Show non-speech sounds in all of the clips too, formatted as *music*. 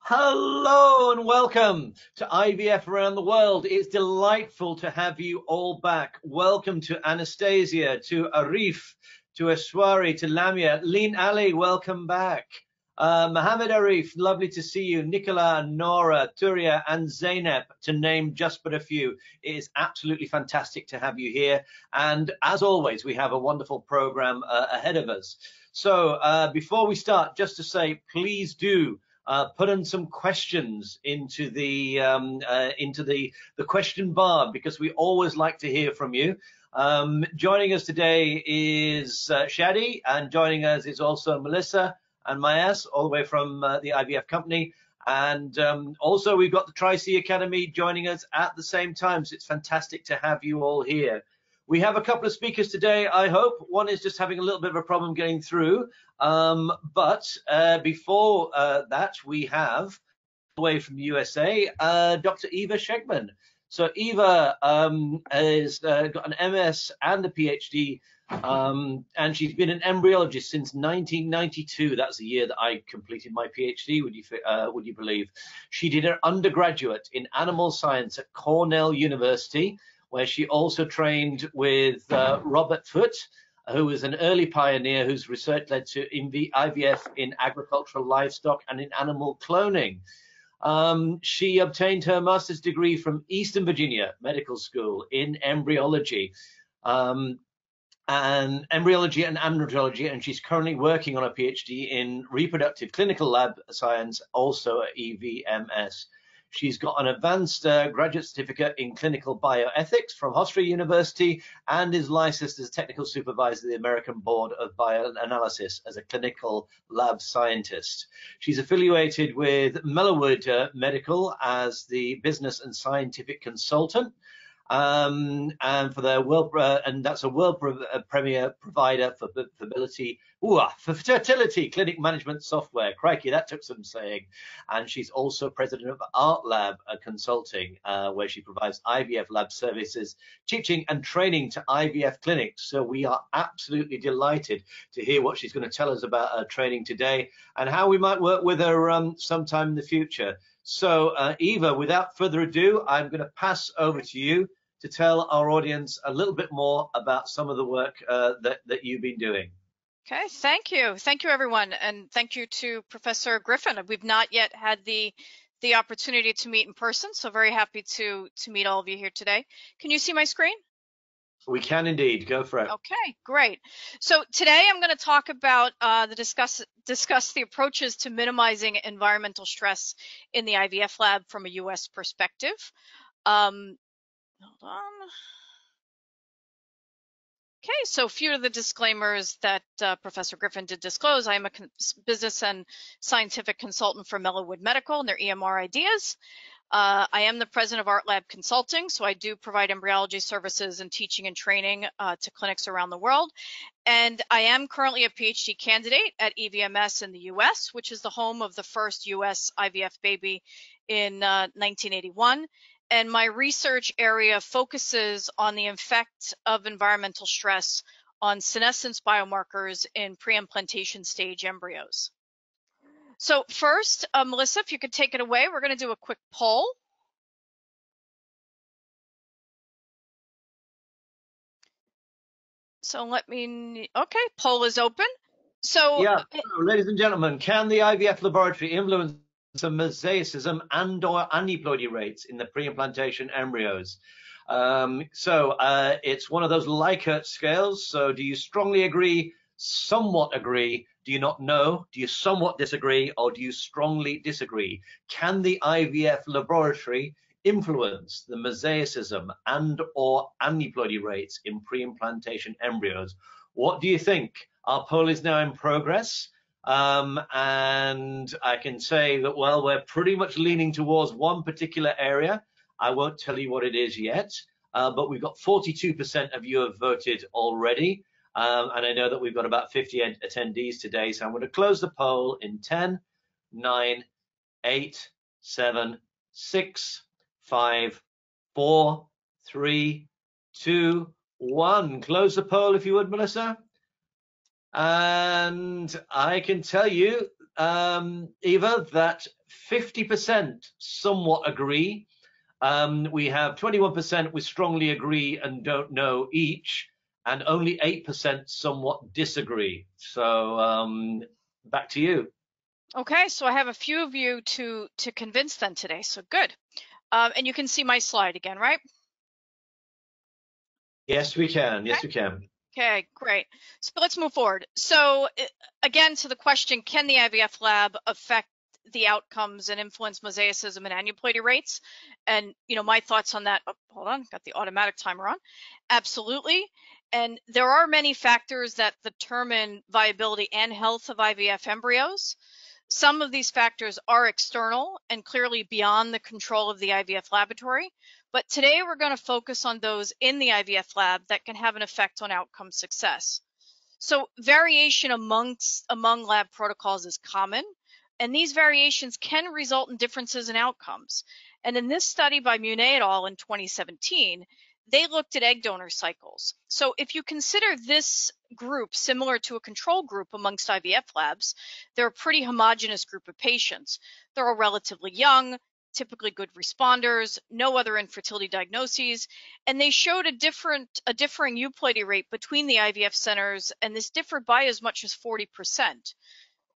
Hello and welcome to IVF around the world. It's delightful to have you all back. Welcome to Anastasia, to Arif, to Aswari, to Lamia. Lean Ali, welcome back. Uh, Mohammed Arif, lovely to see you. Nicola, Nora, Turia, and Zainab, to name just but a few. It is absolutely fantastic to have you here. And as always, we have a wonderful program uh, ahead of us. So uh, before we start, just to say, please do uh, put in some questions into the um, uh, into the the question bar because we always like to hear from you. Um, joining us today is uh, Shadi, and joining us is also Melissa and Mayas, all the way from uh, the IVF company. And um, also we've got the Tri-C Academy joining us at the same time. So it's fantastic to have you all here. We have a couple of speakers today, I hope. One is just having a little bit of a problem getting through. Um, but uh, before uh, that, we have, away from the USA, uh, Dr. Eva Schenkman. So Eva um, has uh, got an MS and a PhD, um, and she's been an embryologist since 1992. That's the year that I completed my PhD. Would you uh, would you believe? She did her undergraduate in animal science at Cornell University where she also trained with uh, Robert Foote, who was an early pioneer whose research led to IVF in agricultural livestock and in animal cloning. Um, she obtained her master's degree from Eastern Virginia Medical School in embryology. Um, and embryology and andrology, and she's currently working on a PhD in reproductive clinical lab science, also at EVMS. She's got an advanced uh, graduate certificate in clinical bioethics from Hofstra University and is licensed as a technical supervisor of the American Board of Bioanalysis as a clinical lab scientist. She's affiliated with Mellowood uh, Medical as the business and scientific consultant um, and for their world, uh, and that's a world uh, premier provider for fertility, ooh, ah, for fertility clinic management software. Crikey, that took some saying. And she's also president of Art Lab Consulting, uh, where she provides IVF lab services, teaching and training to IVF clinics. So we are absolutely delighted to hear what she's going to tell us about her training today and how we might work with her um, sometime in the future. So, uh, Eva, without further ado, I'm going to pass over to you to tell our audience a little bit more about some of the work uh, that, that you've been doing. Okay, thank you. Thank you, everyone. And thank you to Professor Griffin. We've not yet had the the opportunity to meet in person, so very happy to to meet all of you here today. Can you see my screen? We can indeed. Go for it. Okay, great. So today I'm going to talk about uh, the discuss discuss the approaches to minimizing environmental stress in the IVF lab from a U.S. perspective. Um, Hold on. Okay, so a few of the disclaimers that uh, Professor Griffin did disclose. I am a business and scientific consultant for Mellowood Medical and their EMR ideas. Uh, I am the president of Art Lab Consulting, so I do provide embryology services and teaching and training uh, to clinics around the world. And I am currently a PhD candidate at EVMS in the US, which is the home of the first US IVF baby in 1981 uh, and my research area focuses on the effect of environmental stress on senescence biomarkers in pre-implantation stage embryos. So first, uh, Melissa, if you could take it away, we're going to do a quick poll. So let me, okay, poll is open. So yeah, ladies and gentlemen, can the IVF laboratory influence some mosaicism and or aneuploidy rates in the pre-implantation embryos. Um, so uh, it's one of those Likert scales. So do you strongly agree, somewhat agree, do you not know, do you somewhat disagree, or do you strongly disagree? Can the IVF laboratory influence the mosaicism and or aneuploidy rates in pre-implantation embryos? What do you think? Our poll is now in progress. Um, and I can say that, well, we're pretty much leaning towards one particular area. I won't tell you what it is yet, uh, but we've got 42% of you have voted already. Um, and I know that we've got about 50 attendees today. So I'm going to close the poll in 10, 9, 8, 7, 6, 5, 4, 3, 2, 1. Close the poll if you would, Melissa. And I can tell you, um, Eva, that 50% somewhat agree. Um, we have 21% with strongly agree and don't know each, and only 8% somewhat disagree. So um, back to you. Okay, so I have a few of you to to convince then today. So good. Um, and you can see my slide again, right? Yes, we can. Yes, we can. Okay, great. So let's move forward. So eh, again, to the question, can the IVF lab affect the outcomes and influence mosaicism and aneuploidy rates? And you know, my thoughts on that. Oh, hold on, got the automatic timer on. Absolutely. And there are many factors that determine viability and health of IVF embryos. Some of these factors are external and clearly beyond the control of the IVF laboratory, but today we're going to focus on those in the IVF lab that can have an effect on outcome success. So variation amongst among lab protocols is common, and these variations can result in differences in outcomes. And in this study by Munné et al. in 2017, they looked at egg donor cycles. So if you consider this group similar to a control group amongst IVF labs, they're a pretty homogenous group of patients. They're all relatively young, typically good responders, no other infertility diagnoses, and they showed a different a differing euploidy rate between the IVF centers, and this differed by as much as 40%.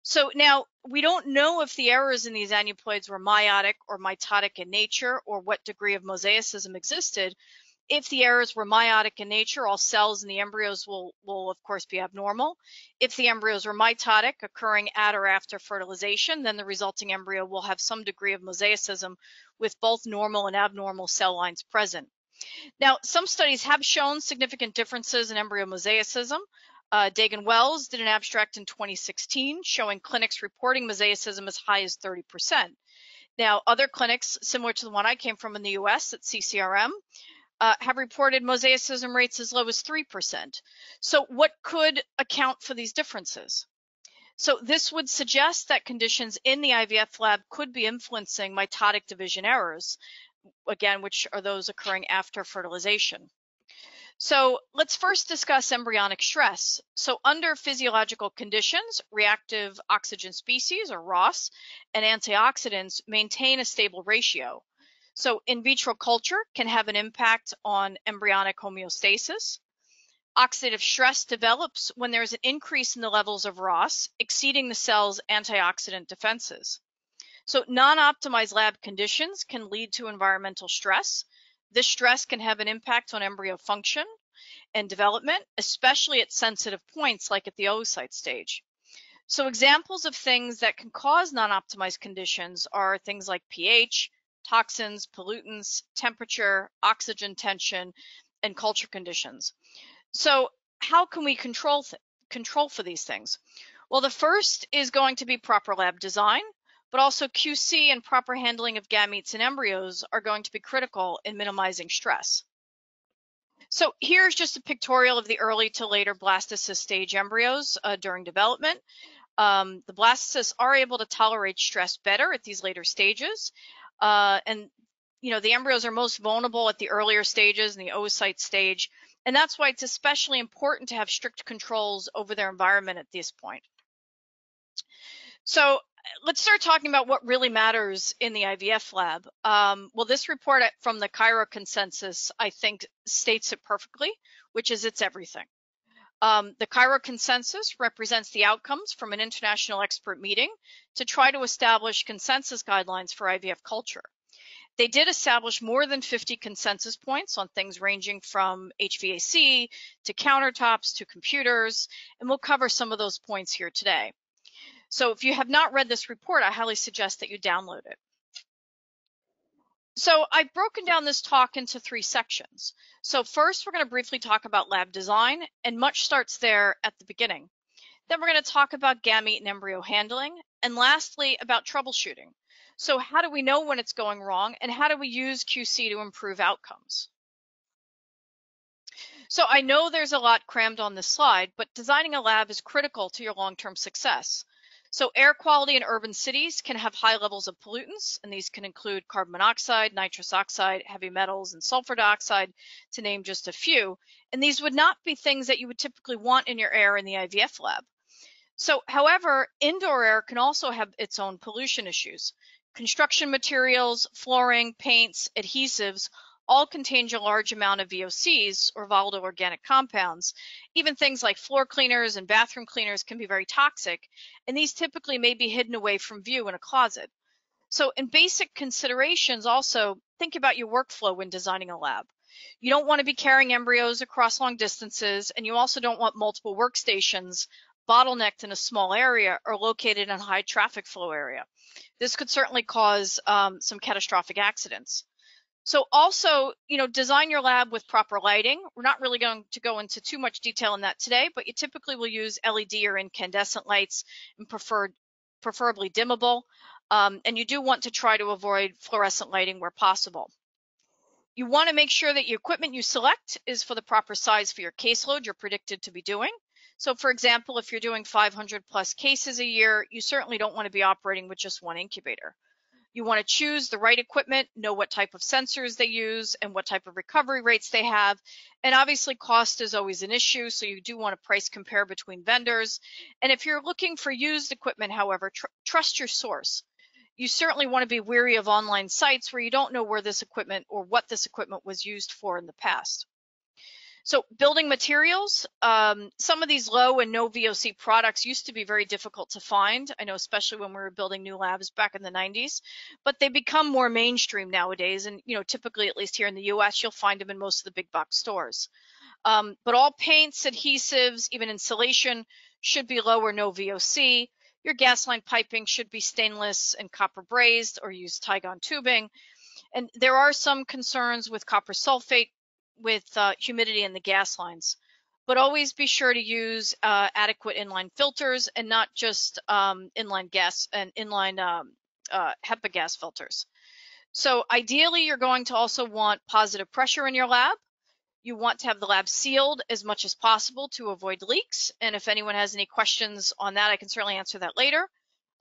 So now we don't know if the errors in these aneuploids were meiotic or mitotic in nature or what degree of mosaicism existed, if the errors were meiotic in nature, all cells in the embryos will, will of course be abnormal. If the embryos were mitotic, occurring at or after fertilization, then the resulting embryo will have some degree of mosaicism with both normal and abnormal cell lines present. Now, some studies have shown significant differences in embryo mosaicism. Uh, Dagan Wells did an abstract in 2016 showing clinics reporting mosaicism as high as 30%. Now, other clinics, similar to the one I came from in the US at CCRM, uh, have reported mosaicism rates as low as 3%. So what could account for these differences? So this would suggest that conditions in the IVF lab could be influencing mitotic division errors, again, which are those occurring after fertilization. So let's first discuss embryonic stress. So under physiological conditions, reactive oxygen species, or ROS, and antioxidants maintain a stable ratio. So in vitro culture can have an impact on embryonic homeostasis. Oxidative stress develops when there's an increase in the levels of ROS exceeding the cell's antioxidant defenses. So non-optimized lab conditions can lead to environmental stress. This stress can have an impact on embryo function and development, especially at sensitive points like at the oocyte stage. So examples of things that can cause non-optimized conditions are things like pH, toxins, pollutants, temperature, oxygen tension, and culture conditions. So how can we control control for these things? Well, the first is going to be proper lab design, but also QC and proper handling of gametes and embryos are going to be critical in minimizing stress. So here's just a pictorial of the early to later blastocyst stage embryos uh, during development. Um, the blastocysts are able to tolerate stress better at these later stages. Uh, and you know the embryos are most vulnerable at the earlier stages in the oocyte stage, and that's why it's especially important to have strict controls over their environment at this point. So let's start talking about what really matters in the IVF lab. Um, well, this report from the Cairo consensus, I think, states it perfectly, which is it's everything. Um, the Cairo consensus represents the outcomes from an international expert meeting to try to establish consensus guidelines for IVF culture. They did establish more than 50 consensus points on things ranging from HVAC to countertops to computers, and we'll cover some of those points here today. So if you have not read this report, I highly suggest that you download it. So I've broken down this talk into three sections. So first, we're going to briefly talk about lab design, and much starts there at the beginning. Then we're going to talk about gamete and embryo handling, and lastly, about troubleshooting. So how do we know when it's going wrong, and how do we use QC to improve outcomes? So I know there's a lot crammed on this slide, but designing a lab is critical to your long-term success. So air quality in urban cities can have high levels of pollutants, and these can include carbon monoxide, nitrous oxide, heavy metals, and sulfur dioxide, to name just a few. And these would not be things that you would typically want in your air in the IVF lab. So, however, indoor air can also have its own pollution issues. Construction materials, flooring, paints, adhesives all contain a large amount of VOCs or volatile organic compounds. Even things like floor cleaners and bathroom cleaners can be very toxic, and these typically may be hidden away from view in a closet. So in basic considerations also, think about your workflow when designing a lab. You don't want to be carrying embryos across long distances, and you also don't want multiple workstations bottlenecked in a small area or located in a high traffic flow area. This could certainly cause um, some catastrophic accidents. So also, you know, design your lab with proper lighting. We're not really going to go into too much detail on that today, but you typically will use LED or incandescent lights and preferred, preferably dimmable. Um, and you do want to try to avoid fluorescent lighting where possible. You want to make sure that your equipment you select is for the proper size for your caseload you're predicted to be doing. So for example, if you're doing 500 plus cases a year, you certainly don't want to be operating with just one incubator. You want to choose the right equipment, know what type of sensors they use and what type of recovery rates they have. And obviously cost is always an issue, so you do want to price compare between vendors. And if you're looking for used equipment, however, tr trust your source. You certainly want to be wary of online sites where you don't know where this equipment or what this equipment was used for in the past. So building materials, um, some of these low and no VOC products used to be very difficult to find. I know, especially when we were building new labs back in the 90s, but they become more mainstream nowadays. And, you know, typically, at least here in the US, you'll find them in most of the big box stores. Um, but all paints, adhesives, even insulation should be low or no VOC. Your gas line piping should be stainless and copper brazed or use Tygon tubing. And there are some concerns with copper sulfate with uh, humidity in the gas lines. But always be sure to use uh, adequate inline filters and not just um, inline gas and inline um, uh, HEPA gas filters. So ideally, you're going to also want positive pressure in your lab. You want to have the lab sealed as much as possible to avoid leaks. And if anyone has any questions on that, I can certainly answer that later.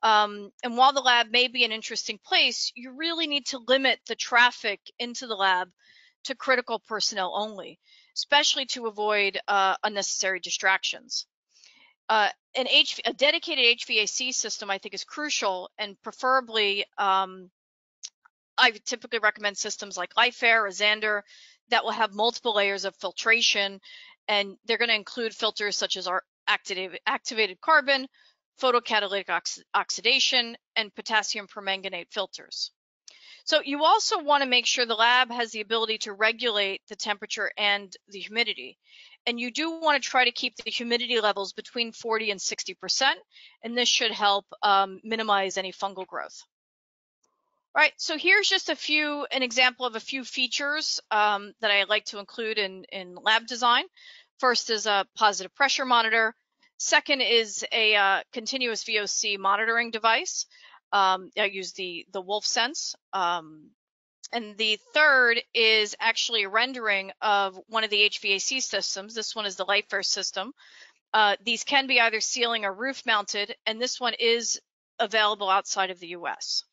Um, and while the lab may be an interesting place, you really need to limit the traffic into the lab to critical personnel only, especially to avoid uh, unnecessary distractions. Uh, an H, a dedicated HVAC system, I think, is crucial, and preferably, um, I typically recommend systems like LifeAir or Zandair that will have multiple layers of filtration, and they're going to include filters such as our activated, activated carbon, photocatalytic ox oxidation, and potassium permanganate filters. So you also want to make sure the lab has the ability to regulate the temperature and the humidity. And you do want to try to keep the humidity levels between 40 and 60%, and this should help um, minimize any fungal growth. All right, so here's just a few, an example of a few features um, that I like to include in, in lab design. First is a positive pressure monitor. Second is a uh, continuous VOC monitoring device. Um, I use the the WolfSense. Um, and the third is actually a rendering of one of the HVAC systems. This one is the LifeAir system. Uh, these can be either ceiling or roof mounted, and this one is available outside of the US.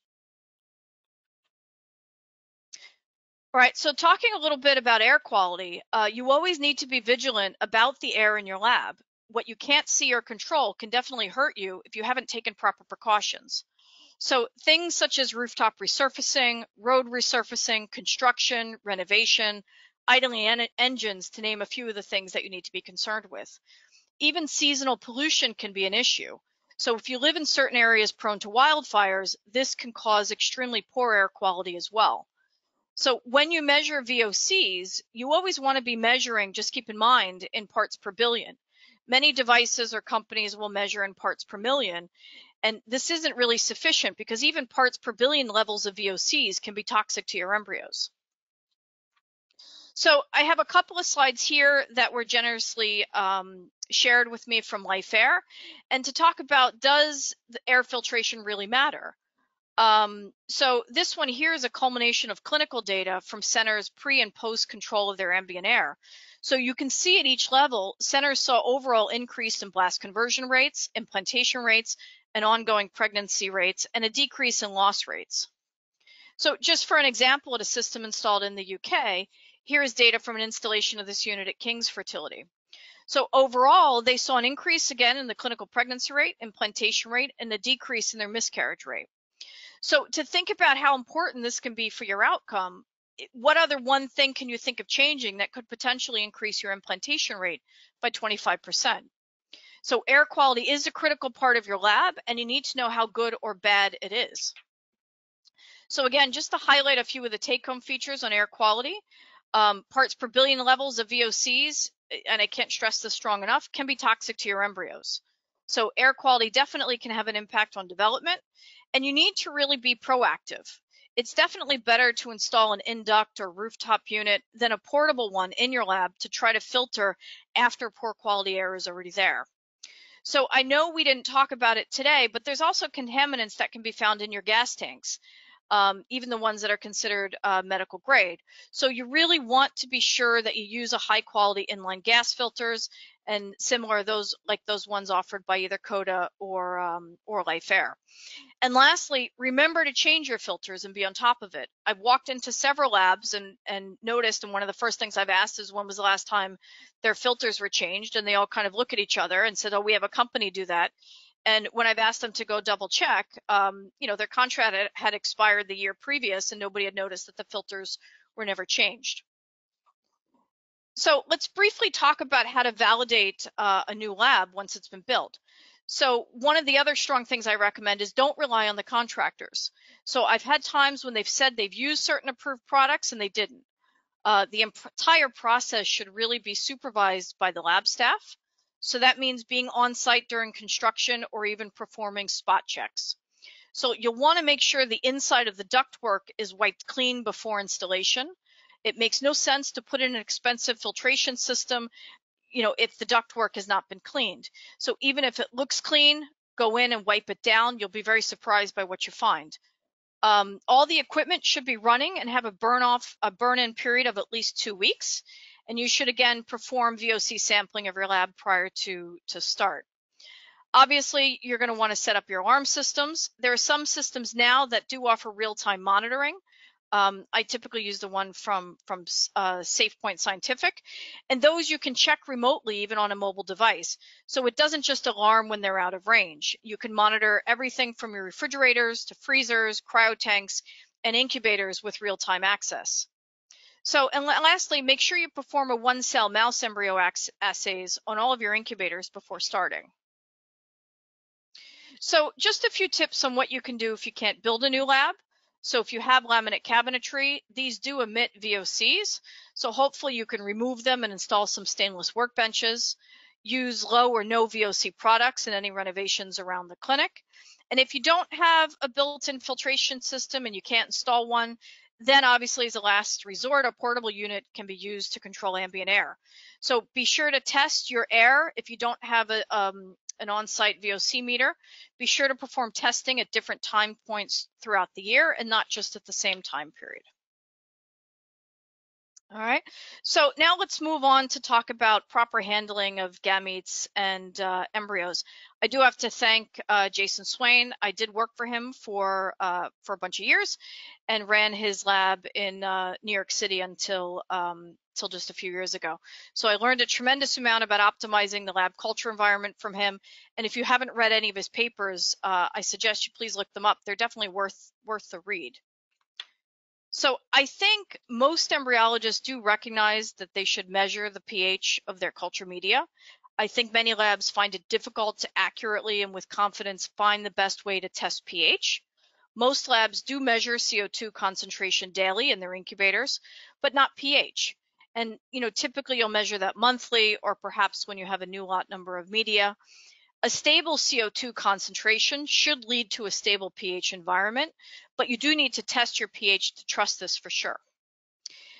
All right, so talking a little bit about air quality, uh, you always need to be vigilant about the air in your lab. What you can't see or control can definitely hurt you if you haven't taken proper precautions. So things such as rooftop resurfacing, road resurfacing, construction, renovation, idling en engines, to name a few of the things that you need to be concerned with. Even seasonal pollution can be an issue. So if you live in certain areas prone to wildfires, this can cause extremely poor air quality as well. So when you measure VOCs, you always want to be measuring, just keep in mind, in parts per billion. Many devices or companies will measure in parts per million, and this isn't really sufficient because even parts per billion levels of VOCs can be toxic to your embryos. So I have a couple of slides here that were generously um, shared with me from LifeAir, and to talk about does the air filtration really matter? Um, so this one here is a culmination of clinical data from centers pre and post control of their ambient air. So you can see at each level, centers saw overall increase in blast conversion rates, implantation rates, and ongoing pregnancy rates, and a decrease in loss rates. So just for an example at a system installed in the UK, here is data from an installation of this unit at King's Fertility. So overall, they saw an increase again in the clinical pregnancy rate, implantation rate, and a decrease in their miscarriage rate. So to think about how important this can be for your outcome, what other one thing can you think of changing that could potentially increase your implantation rate by 25%? So air quality is a critical part of your lab and you need to know how good or bad it is. So again, just to highlight a few of the take-home features on air quality, um, parts per billion levels of VOCs, and I can't stress this strong enough, can be toxic to your embryos. So air quality definitely can have an impact on development, and you need to really be proactive. It's definitely better to install an induct or rooftop unit than a portable one in your lab to try to filter after poor quality air is already there. So I know we didn't talk about it today, but there's also contaminants that can be found in your gas tanks um, even the ones that are considered uh, medical grade. So you really want to be sure that you use a high quality inline gas filters and similar those like those ones offered by either Coda or um, or Life Air. And lastly, remember to change your filters and be on top of it. I've walked into several labs and and noticed, and one of the first things I've asked is when was the last time their filters were changed, and they all kind of look at each other and said, "Oh, we have a company do that." And when I've asked them to go double check, um, you know, their contract had expired the year previous and nobody had noticed that the filters were never changed. So let's briefly talk about how to validate uh, a new lab once it's been built. So one of the other strong things I recommend is don't rely on the contractors. So I've had times when they've said they've used certain approved products and they didn't. Uh, the entire process should really be supervised by the lab staff. So that means being on site during construction or even performing spot checks. So you'll want to make sure the inside of the ductwork is wiped clean before installation. It makes no sense to put in an expensive filtration system, you know, if the ductwork has not been cleaned. So even if it looks clean, go in and wipe it down. You'll be very surprised by what you find. Um, all the equipment should be running and have a burn off, a burn in period of at least two weeks and you should again perform VOC sampling of your lab prior to, to start. Obviously, you're going to want to set up your alarm systems. There are some systems now that do offer real-time monitoring. Um, I typically use the one from from uh, SafePoint Scientific, and those you can check remotely even on a mobile device. So it doesn't just alarm when they're out of range. You can monitor everything from your refrigerators to freezers, cryo tanks, and incubators with real-time access. So, and lastly, make sure you perform a one cell mouse embryo assays on all of your incubators before starting. So just a few tips on what you can do if you can't build a new lab. So if you have laminate cabinetry, these do emit VOCs. So hopefully you can remove them and install some stainless workbenches. Use low or no VOC products in any renovations around the clinic. And if you don't have a built-in filtration system and you can't install one, then obviously as a last resort, a portable unit can be used to control ambient air. So be sure to test your air if you don't have a, um, an on-site VOC meter. Be sure to perform testing at different time points throughout the year and not just at the same time period. All right, so now let's move on to talk about proper handling of gametes and uh, embryos. I do have to thank uh, Jason Swain. I did work for him for uh, for a bunch of years, and ran his lab in uh, New York City until um, until just a few years ago. So I learned a tremendous amount about optimizing the lab culture environment from him. And if you haven't read any of his papers, uh, I suggest you please look them up. They're definitely worth worth the read. So I think most embryologists do recognize that they should measure the pH of their culture media. I think many labs find it difficult to accurately and with confidence find the best way to test pH. Most labs do measure CO2 concentration daily in their incubators, but not pH. And you know, typically you'll measure that monthly or perhaps when you have a new lot number of media. A stable CO2 concentration should lead to a stable pH environment, but you do need to test your pH to trust this for sure.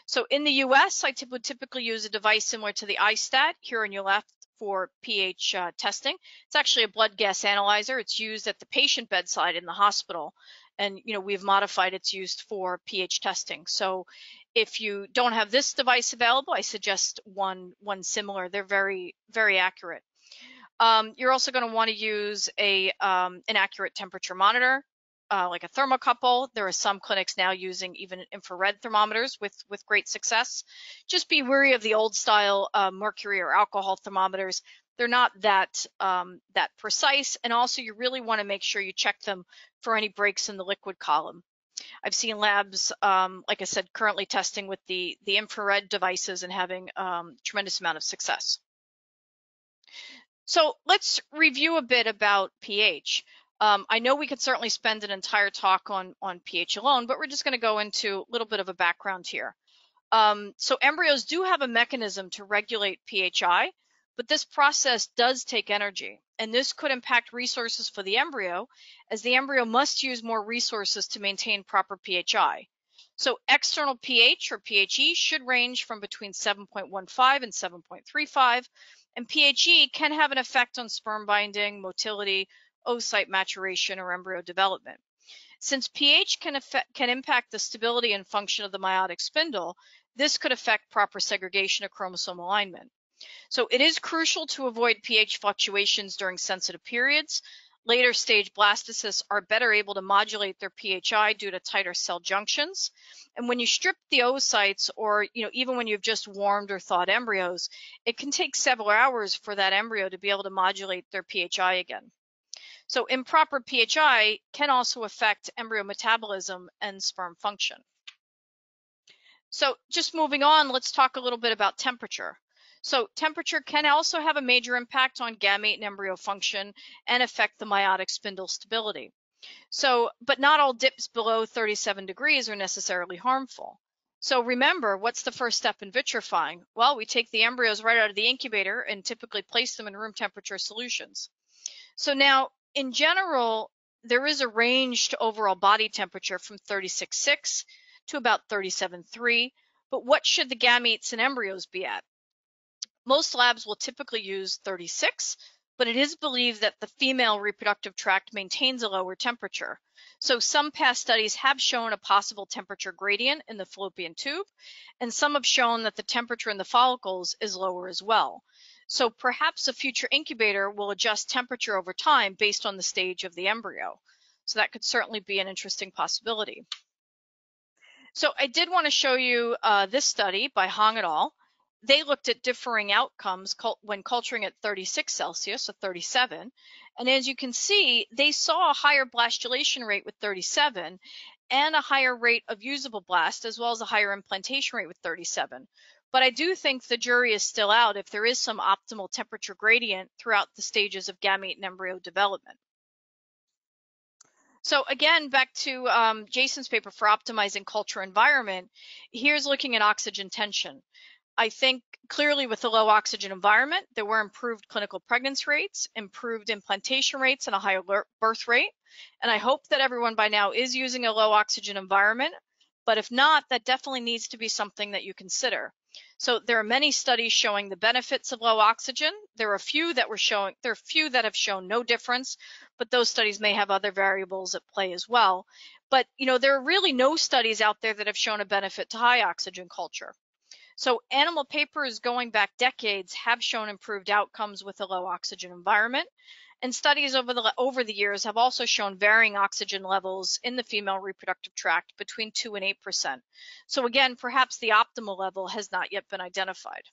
So in the US, I would typically use a device similar to the iStat here on your left for pH uh, testing. It's actually a blood gas analyzer. It's used at the patient bedside in the hospital. And, you know, we've modified its use for pH testing. So if you don't have this device available, I suggest one, one similar. They're very, very accurate. Um, you're also going to want to use a um, an accurate temperature monitor. uh, like a thermocouple. There are some clinics now using even infrared thermometers with, with great success. Just be wary of the old style uh, mercury or alcohol thermometers. They're not that um, that precise, and also you really want to make sure you check them for any breaks in the liquid column. I've seen labs, um, like I said, currently testing with the the infrared devices and having um, tremendous amount of success. So let's review a bit about pH. Um, I know we could certainly spend an entire talk on, on pH alone, but we're just going to go into a little bit of a background here. Um, so embryos do have a mechanism to regulate pHI, but this process does take energy, and this could impact resources for the embryo, as the embryo must use more resources to maintain proper pHI. So external pH or PHE should range from between 7.15 and 7.35, and PHE can have an effect on sperm binding, motility, oocyte maturation, or embryo development. Since pH can, affect, can impact the stability and function of the meiotic spindle, this could affect proper segregation of chromosome alignment. So it is crucial to avoid pH fluctuations during sensitive periods. Later stage blastocysts are better able to modulate their PHI due to tighter cell junctions. And when you strip the oocytes or, you know, even when you've just warmed or thawed embryos, it can take several hours for that embryo to be able to modulate their PHI again. So improper PHI can also affect embryo metabolism and sperm function. So just moving on, let's talk a little bit about temperature. So temperature can also have a major impact on gamete and embryo function and affect the meiotic spindle stability. So, but not all dips below 37 degrees are necessarily harmful. So remember, what's the first step in vitrifying? Well, we take the embryos right out of the incubator and typically place them in room temperature solutions. So now, in general, there is a range to overall body temperature from 36.6 to about 37.3, but what should the gametes and embryos be at? Most labs will typically use 36, but it is believed that the female reproductive tract maintains a lower temperature. So some past studies have shown a possible temperature gradient in the fallopian tube, and some have shown that the temperature in the follicles is lower as well. So perhaps a future incubator will adjust temperature over time based on the stage of the embryo. So that could certainly be an interesting possibility. So I did want to show you uh, this study by Hong et al they looked at differing outcomes when culturing at 36 Celsius, so 37. And as you can see, they saw a higher blastulation rate with 37 and a higher rate of usable blast, as well as a higher implantation rate with 37. But I do think the jury is still out if there is some optimal temperature gradient throughout the stages of gamete and embryo development. So again, back to um, Jason's paper for optimizing culture environment, here's looking at oxygen tension. I think clearly with the low oxygen environment, there were improved clinical pregnancy rates, improved implantation rates, and a higher birth rate. And I hope that everyone by now is using a low oxygen environment. But if not, that definitely needs to be something that you consider. So there are many studies showing the benefits of low oxygen. There are a few that were showing, there are few that have shown no difference, but those studies may have other variables at play as well. But you know, there are really no studies out there that have shown a benefit to high oxygen culture. So animal papers going back decades have shown improved outcomes with a low oxygen environment. And studies over the over the years have also shown varying oxygen levels in the female reproductive tract between 2 and 8%. So again, perhaps the optimal level has not yet been identified.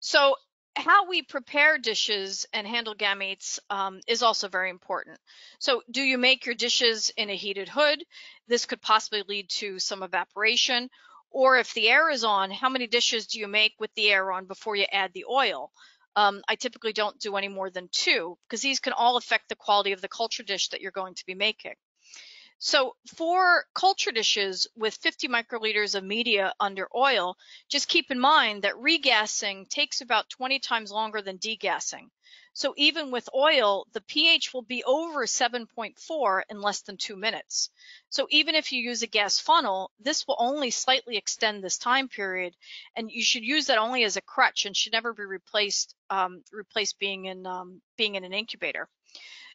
So how we prepare dishes and handle gametes um, is also very important. So do you make your dishes in a heated hood? This could possibly lead to some evaporation or if the air is on, how many dishes do you make with the air on before you add the oil? Um, I typically don't do any more than two because these can all affect the quality of the culture dish that you're going to be making. So for culture dishes with 50 microliters of media under oil, just keep in mind that regassing takes about 20 times longer than degassing. So even with oil, the pH will be over 7.4 in less than two minutes. So even if you use a gas funnel, this will only slightly extend this time period, and you should use that only as a crutch and should never be replaced um, replaced being in um, being in an incubator.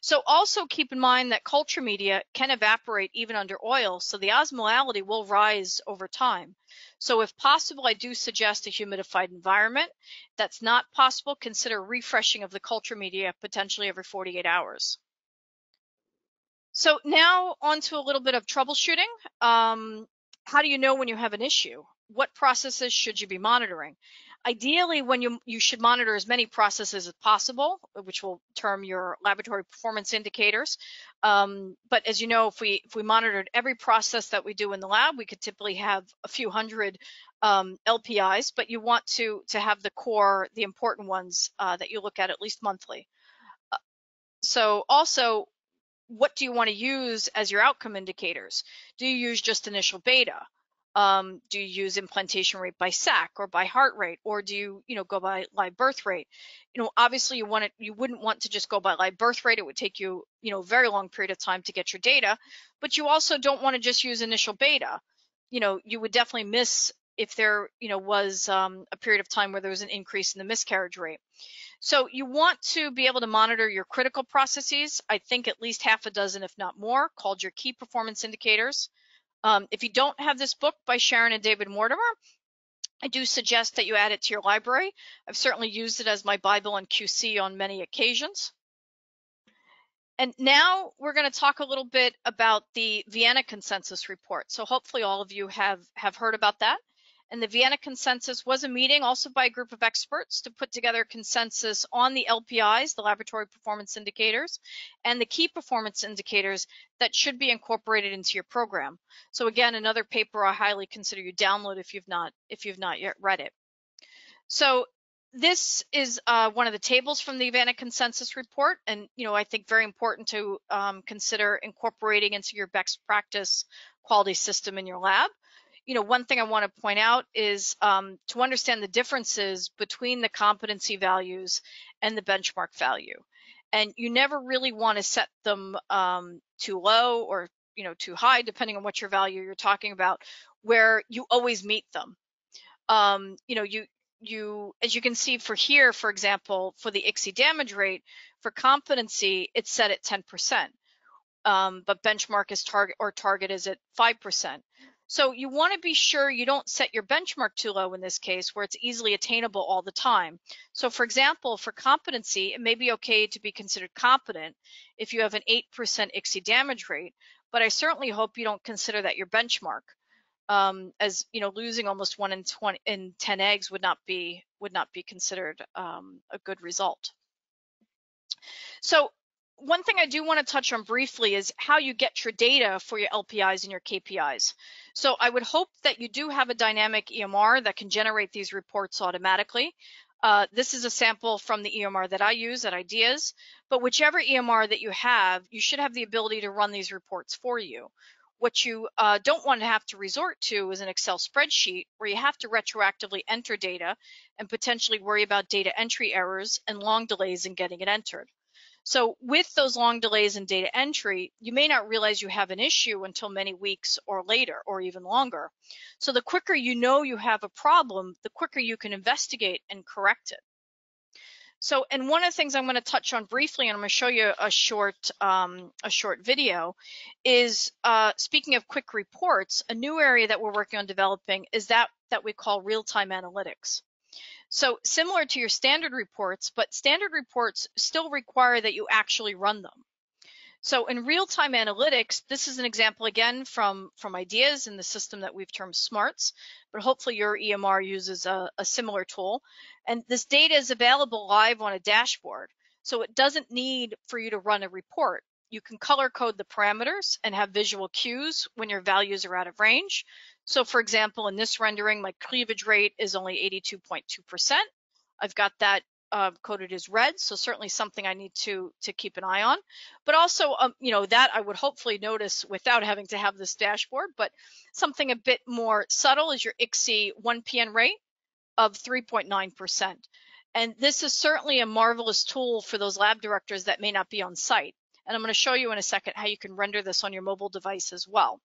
So also keep in mind that culture media can evaporate even under oil, so the osmolality will rise over time. So if possible, I do suggest a humidified environment. That's not possible, consider refreshing of the culture media potentially every 48 hours. So now on to a little bit of troubleshooting. Um, how do you know when you have an issue? What processes should you be monitoring? Ideally, when you, you should monitor as many processes as possible, which will term your laboratory performance indicators. Um, but as you know, if we if we monitored every process that we do in the lab, we could typically have a few hundred um, LPIs, but you want to to have the core, the important ones uh, that you look at at least monthly. Uh, so also, what do you want to use as your outcome indicators? Do you use just initial beta? Um, do you use implantation rate by SAC or by heart rate, or do you, you know, go by live birth rate? You know, obviously you want it, you wouldn't want to just go by live birth rate. It would take you, you know, a very long period of time to get your data, but you also don't want to just use initial beta. You know, you would definitely miss if there, you know, was um, a period of time where there was an increase in the miscarriage rate. So you want to be able to monitor your critical processes. I think at least half a dozen, if not more, called your key performance indicators. Um, if you don't have this book by Sharon and David Mortimer, I do suggest that you add it to your library. I've certainly used it as my Bible and QC on many occasions. And now we're going to talk a little bit about the Vienna Consensus Report. So hopefully all of you have, have heard about that. And the Vienna Consensus was a meeting also by a group of experts to put together consensus on the LPIs, the laboratory performance indicators, and the key performance indicators that should be incorporated into your program. So again, another paper I highly consider you download if you've not if you've not yet read it. So this is uh, one of the tables from the Vienna Consensus Report, and you know I think very important to um, consider incorporating into your best practice quality system in your lab you know, one thing I want to point out is um, to understand the differences between the competency values and the benchmark value. And you never really want to set them um, too low or, you know, too high, depending on what your value you're talking about, where you always meet them. Um, you know, you, you, as you can see for here, for example, for the ICSI damage rate, for competency, it's set at 10%. Um, but benchmark is target or target is at 5%. So you want to be sure you don't set your benchmark too low in this case where it's easily attainable all the time. So for example, for competency, it may be okay to be considered competent if you have an 8% ICSI damage rate, but I certainly hope you don't consider that your benchmark. Um, as you know, losing almost one in 20 in 10 eggs would not be would not be considered um, a good result. So one thing I do want to touch on briefly is how you get your data for your LPIs and your KPIs. So I would hope that you do have a dynamic EMR that can generate these reports automatically. Uh, this is a sample from the EMR that I use at Ideas, but whichever EMR that you have, you should have the ability to run these reports for you. What you uh, don't want to have to resort to is an Excel spreadsheet where you have to retroactively enter data and potentially worry about data entry errors and long delays in getting it entered. So with those long delays in data entry, you may not realize you have an issue until many weeks or later or even longer. So the quicker you know you have a problem, the quicker you can investigate and correct it. So, and one of the things I'm going to touch on briefly, and I'm going to show you a short um, a short video, is uh, speaking of quick reports. A new area that we're working on developing is that that we call real-time analytics. So similar to your standard reports, but standard reports still require that you actually run them. So in real-time analytics, this is an example again from, from ideas in the system that we've termed SMARTS, but hopefully your EMR uses a, a similar tool. And this data is available live on a dashboard. So it doesn't need for you to run a report. You can color code the parameters and have visual cues when your values are out of range. So for example, in this rendering, my cleavage rate is only 82.2%. I've got that uh, coded as red, so certainly something I need to to keep an eye on. But also, um, you know, that I would hopefully notice without having to have this dashboard. But something a bit more subtle is your ICSI 1PN rate of 3.9%. And this is certainly a marvelous tool for those lab directors that may not be on site. And I'm going to show you in a second how you can render this on your mobile device as well.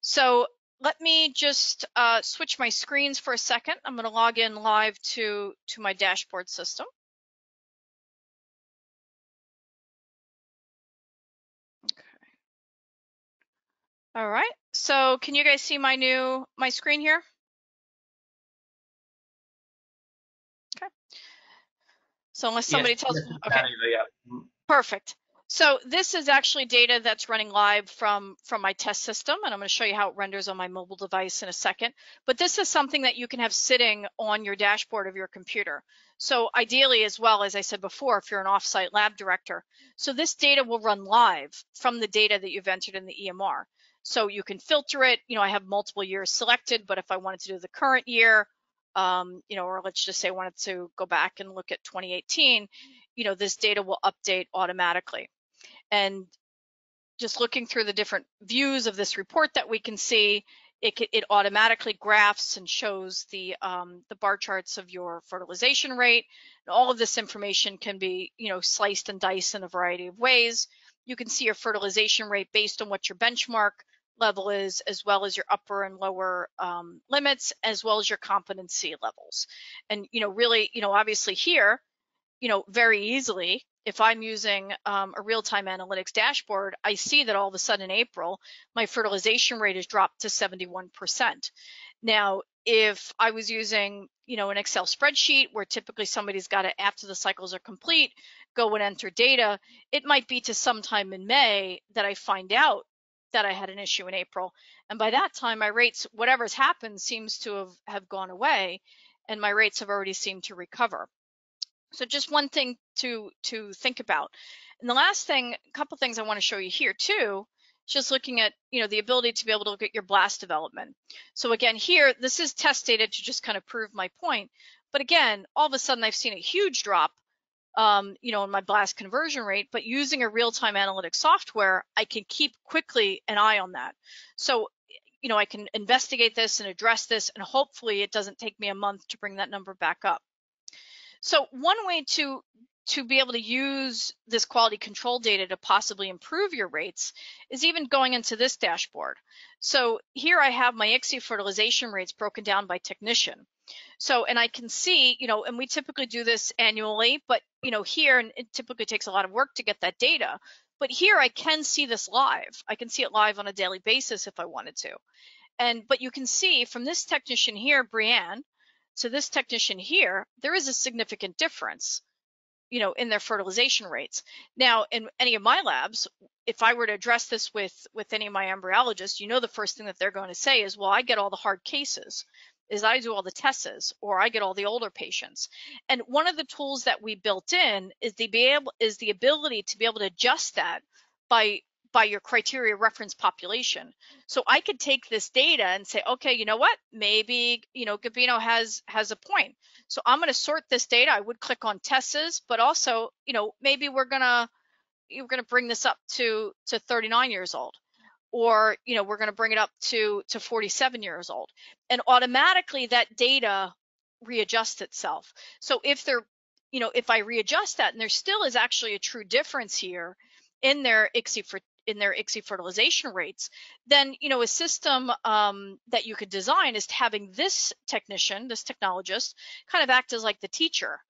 So let me just uh, switch my screens for a second. I'm going to log in live to, to my dashboard system. Okay. All right. So can you guys see my new, my screen here? Okay. So unless somebody yes, tells me, okay. Perfect. So this is actually data that's running live from, from my test system, and I'm going to show you how it renders on my mobile device in a second. But this is something that you can have sitting on your dashboard of your computer. So ideally as well, as I said before, if you're an offsite lab director. So this data will run live from the data that you've entered in the EMR. So you can filter it. You know, I have multiple years selected, but if I wanted to do the current year, um, you know, or let's just say I wanted to go back and look at 2018, you know, this data will update automatically. And just looking through the different views of this report that we can see, it, it automatically graphs and shows the um, the bar charts of your fertilization rate. And all of this information can be, you know, sliced and diced in a variety of ways. You can see your fertilization rate based on what your benchmark level is, as well as your upper and lower um, limits, as well as your competency levels. And, you know, really, you know, obviously here, you know, very easily, if I'm using um, a real-time analytics dashboard, I see that all of a sudden in April, my fertilization rate has dropped to 71%. Now, if I was using, you know, an Excel spreadsheet where typically somebody's got to, after the cycles are complete, go and enter data, it might be to sometime in May that I find out that I had an issue in April. And by that time, my rates, whatever's happened, seems to have, have gone away, and my rates have already seemed to recover. So just one thing to to think about. And the last thing, a couple things I want to show you here too, just looking at you know the ability to be able to look at your blast development. So again, here this is test data to just kind of prove my point. But again, all of a sudden I've seen a huge drop um, you know, in my blast conversion rate, but using a real-time analytics software, I can keep quickly an eye on that. So, you know, I can investigate this and address this, and hopefully it doesn't take me a month to bring that number back up. So one way to to be able to use this quality control data to possibly improve your rates is even going into this dashboard. So here I have my ICSI fertilization rates broken down by technician. So, and I can see, you know, and we typically do this annually, but, you know, here, and it typically takes a lot of work to get that data. But here I can see this live. I can see it live on a daily basis if I wanted to. And, but you can see from this technician here, Brianne, to this technician here, there is a significant difference, you know, in their fertilization rates. Now, in any of my labs, if I were to address this with, with any of my embryologists, you know, the first thing that they're going to say is, well, I get all the hard cases is I do all the tests or I get all the older patients. And one of the tools that we built in is the be able is the ability to be able to adjust that by by your criteria reference population. So I could take this data and say, okay, you know what? Maybe, you know, Gabino has has a point. So I'm going to sort this data. I would click on tests, but also, you know, maybe we're going to we're going to bring this up to to 39 years old or you know we're going to bring it up to to 47 years old and automatically that data readjusts itself so if there you know if i readjust that and there still is actually a true difference here in their ICSI for in their ICSI fertilization rates, then you know a system um, that you could design is having this technician, this technologist, kind of act as like the teacher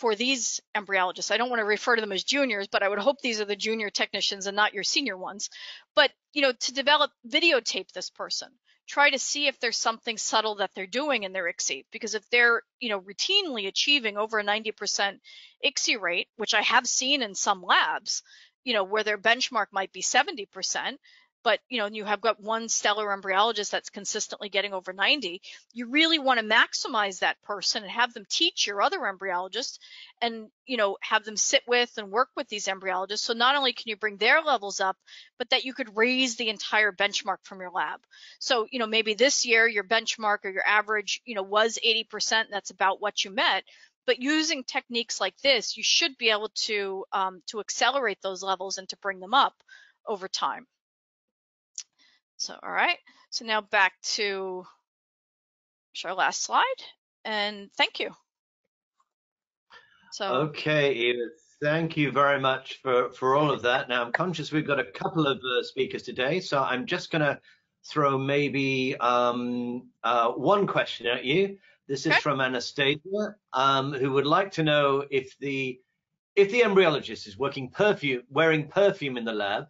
for these embryologists. I don't want to refer to them as juniors, but I would hope these are the junior technicians and not your senior ones. But, you know, to develop videotape this person, try to see if there's something subtle that they're doing in their ICSI. Because if they're, you know, routinely achieving over a 90% ICSI rate, which I have seen in some labs, you know, where their benchmark might be 70%, but you know you have got one stellar embryologist that's consistently getting over 90 you really want to maximize that person and have them teach your other embryologists and you know have them sit with and work with these embryologists. So not only can you bring their levels up but that you could raise the entire benchmark from your lab. So you know maybe this year your benchmark or your average you know was 80% that's about what you met but using techniques like this you should be able to um, to accelerate those levels and to bring them up over time so, all right. So now back to our last slide and thank you. So Okay, thank you very much for, for all of that. Now I'm conscious we've got a couple of uh, speakers today, so I'm just going to throw maybe um, uh, one question at you. This is okay. from Anastasia, um, who would like to know if the if the embryologist is working perfume, wearing perfume in the lab,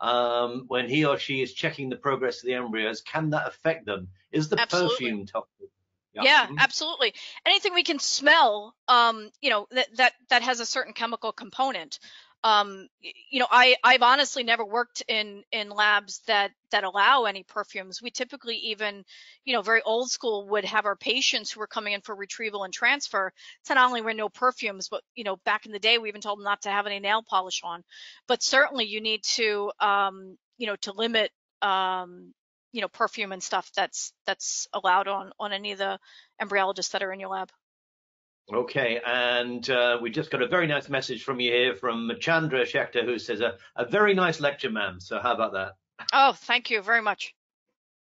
um, when he or she is checking the progress of the embryos, can that affect them? Is the absolutely. perfume toxic? Yeah. yeah, mm-hmm. absolutely. Anything we can smell, um, you know, that that that has a certain chemical component. Um, you know, I, I've honestly never worked in in labs that that allow any perfumes. We typically even, you know, very old school would have our patients who were coming in for retrieval and transfer to not only wear no perfumes, but you know, back in the day we even told them not to have any nail polish on. But certainly you need to, um, you know, to limit, um, you know, perfume and stuff that's that's allowed on on any of the embryologists that are in your lab. Okay, and uh, we just got a very nice message from you here from Chandra Schechter, who says a, a very nice lecture, ma'am. So how about that? Oh, thank you very much.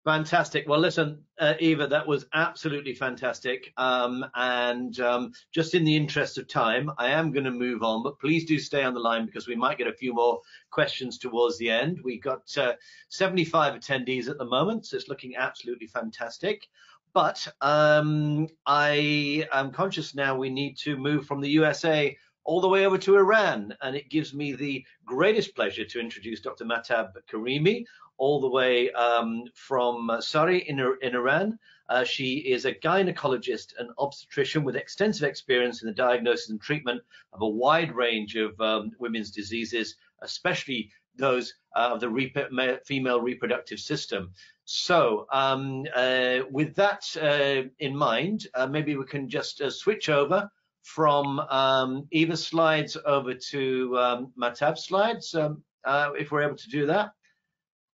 Fantastic. Well, listen, uh, Eva, that was absolutely fantastic. Um, and um, just in the interest of time, I am going to move on, but please do stay on the line because we might get a few more questions towards the end. We've got uh, 75 attendees at the moment, so it's looking absolutely fantastic. But um, I am conscious now we need to move from the USA all the way over to Iran. And it gives me the greatest pleasure to introduce Dr. Mahtab Karimi, all the way um, from Sari in, in Iran. Uh, she is a gynecologist and obstetrician with extensive experience in the diagnosis and treatment of a wide range of um, women's diseases, especially those uh, of the rep female reproductive system. So um, uh, with that uh, in mind, uh, maybe we can just uh, switch over from um, Eva's slides over to um, Mahtab's slides, um, uh, if we're able to do that.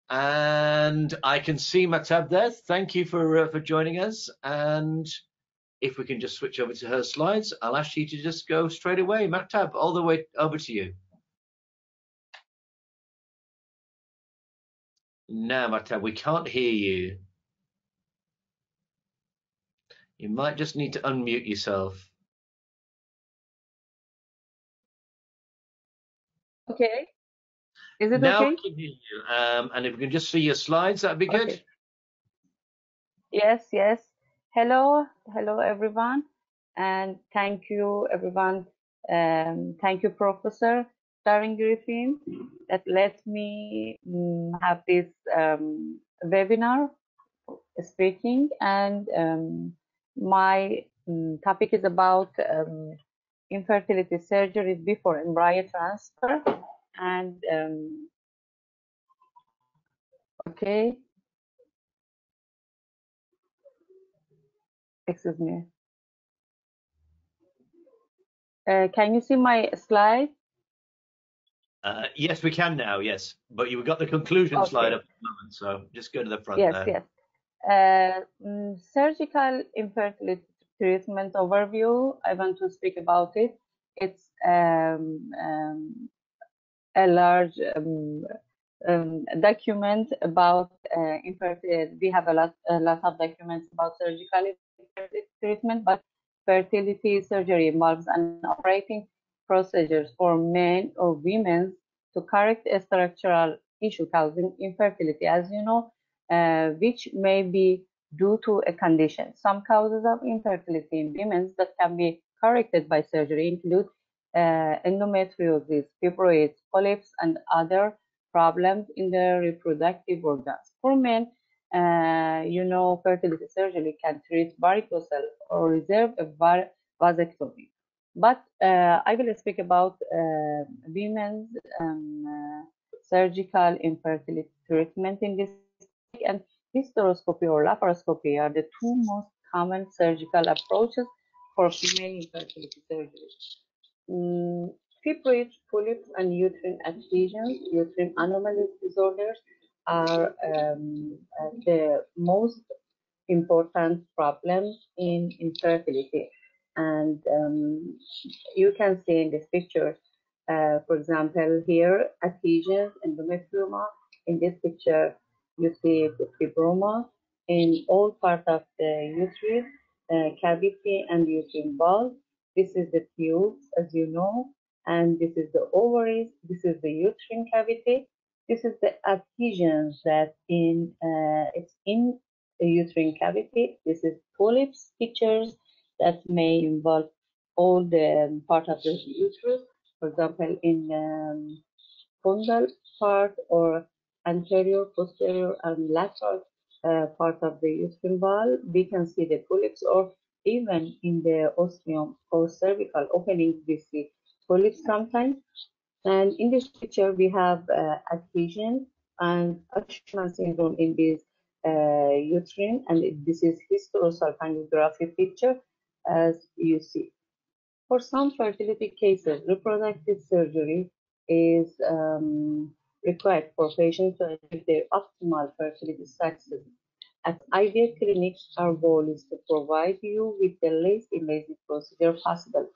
And I can see Mahtab there. Thank you for uh, for joining us. And if we can just switch over to her slides, I'll ask you to just go straight away. Mahtab, all the way over to you. No, Mahtab, we can't hear you. You might just need to unmute yourself. Okay. Is it now okay? we can hear you. Um, and if we can just see your slides, that'd be good. Okay. Yes, yes. Hello, hello everyone, and thank you everyone. Um, thank you, Professor Darren Griffin, that let me um, have this um, webinar speaking. And um, my um, topic is about um, infertility surgery before embryo transfer. And um, okay, excuse me. Uh, can you see my slide? Uh, yes, we can now. Yes, but you've got the conclusion Okay. slide up at the moment, so just go to the front Yes, there. yes. Uh, mm, surgical infertility treatment overview. I want to speak about it. It's um, um, a large um, um, document about uh, infertility. We have a lot, a lot of documents about surgical infertility treatment, but fertility surgery involves an operating procedures for men or women to correct a structural issue causing infertility, as you know, uh, which may be due to a condition. Some causes of infertility in women that can be corrected by surgery include uh, endometriosis, fibroids, polyps, and other problems in the reproductive organs. For men, uh, you know, fertility surgery can treat varicocele or reserve a vasectomy. But uh, I will speak about uh, women's um, uh, surgical infertility treatment in this and hysteroscopy or laparoscopy are the two most common surgical approaches for female infertility surgery. Mm, fibroids, polyps, and uterine adhesions, uterine anomaly disorders are um, the most important problems in infertility. And um, you can see in this picture, uh, for example, here adhesions, in the endometrioma. In this picture, you see the fibroma in all parts of the uterus uh, cavity and uterine wall. This is the tubes, as you know, and this is the ovaries. This is the uterine cavity. This is the adhesions that in uh, it's in the uterine cavity. This is polyps pictures that may involve all the um, part of the uterus. For example, in um, fundal part or anterior, posterior, and lateral uh, part of the uterine wall, we can see the polyps, or even in the ostium or cervical opening, we see polyps sometimes. And in this picture, we have uh, adhesion and Asherman syndrome in this uh, uterine, and this is hysterosalpingography picture as you see. For some fertility cases, reproductive surgery is um, required for patients to achieve their optimal fertility success. At IVF clinics, our goal is to provide you with the least invasive procedure possible.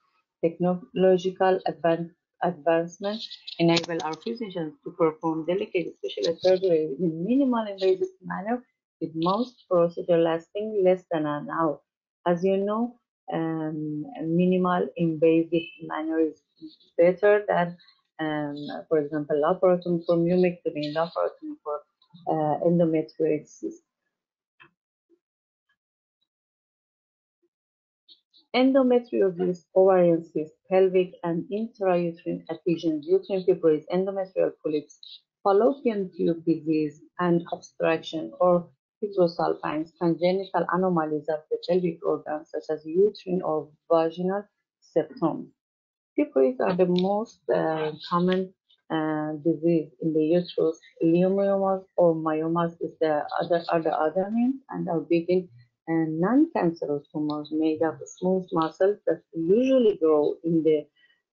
Technological advan advancements enable our physicians to perform delicate special surgery in a minimal invasive manner with most procedure lasting less than an hour. As you know, um, minimal invasive manner is better than, um, for example, laparotomy for myomectomy, laparotomy for uh, endometriosis. Endometriosis, ovarian cyst, pelvic and intrauterine adhesions, uterine fibroids, endometrial polyps, fallopian tube disease, and obstruction or hydrosalpinx, congenital anomalies of the pelvic organs such as uterine or vaginal septum. Fibroids are the most uh, common uh, disease in the uterus. Leiomyomas or myomas is the other are the other names and are begin and non-cancerous tumors made of smooth muscles that usually grow in the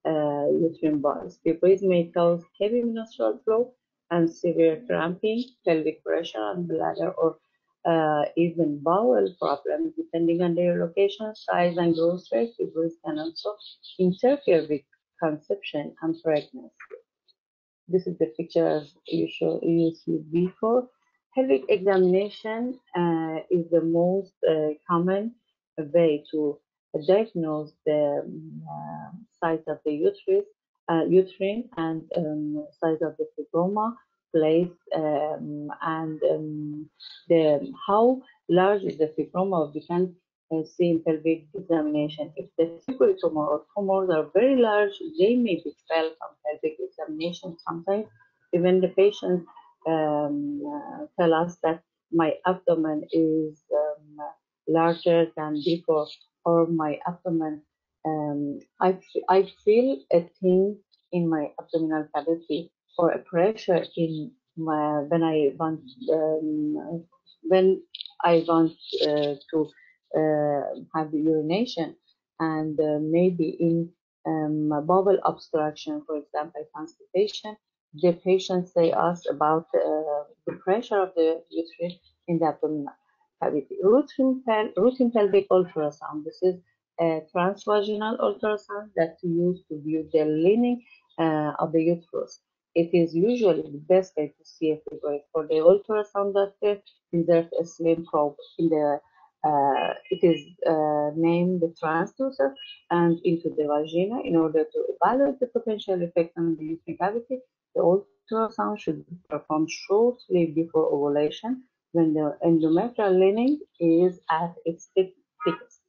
uh, uterine walls. Fibroids may cause heavy menstrual flow and severe cramping, pelvic pressure, and bladder or uh, even bowel problems, depending on their location, size, and growth rate. Fibroids can also interfere with conception and pregnancy. This is the picture as you show you see before. Pelvic examination uh, is the most uh, common way to diagnose the uh, size of the uterus, uh, uterine and um, size of the fibroma, place, um, and um, the how large is the fibroma. We can uh, pelvic examination. If the fibroid tumor or tumors are very large, they may be felt on pelvic examination. Sometimes even the patient um, uh, tell us that my abdomen is um, larger than before, or my abdomen, um, I, I feel a thing in my abdominal cavity or a pressure in my, when I want, um, when I want uh, to uh, have urination and uh, maybe in um, bowel obstruction, for example, constipation, the patients they ask about uh, the pressure of the uterine in the abdominal cavity. Routine, pel routine pelvic ultrasound. This is a transvaginal ultrasound that we use to view the lining uh, of the uterus. It is usually the best way to see a fibroid. For the ultrasound doctor, insert a slim probe in the uh, it is uh, named the transducer and into the vagina in order to evaluate the potential effect on the uterine cavity the ultrasound should be performed shortly before ovulation when the endometrial lining is at its thickest.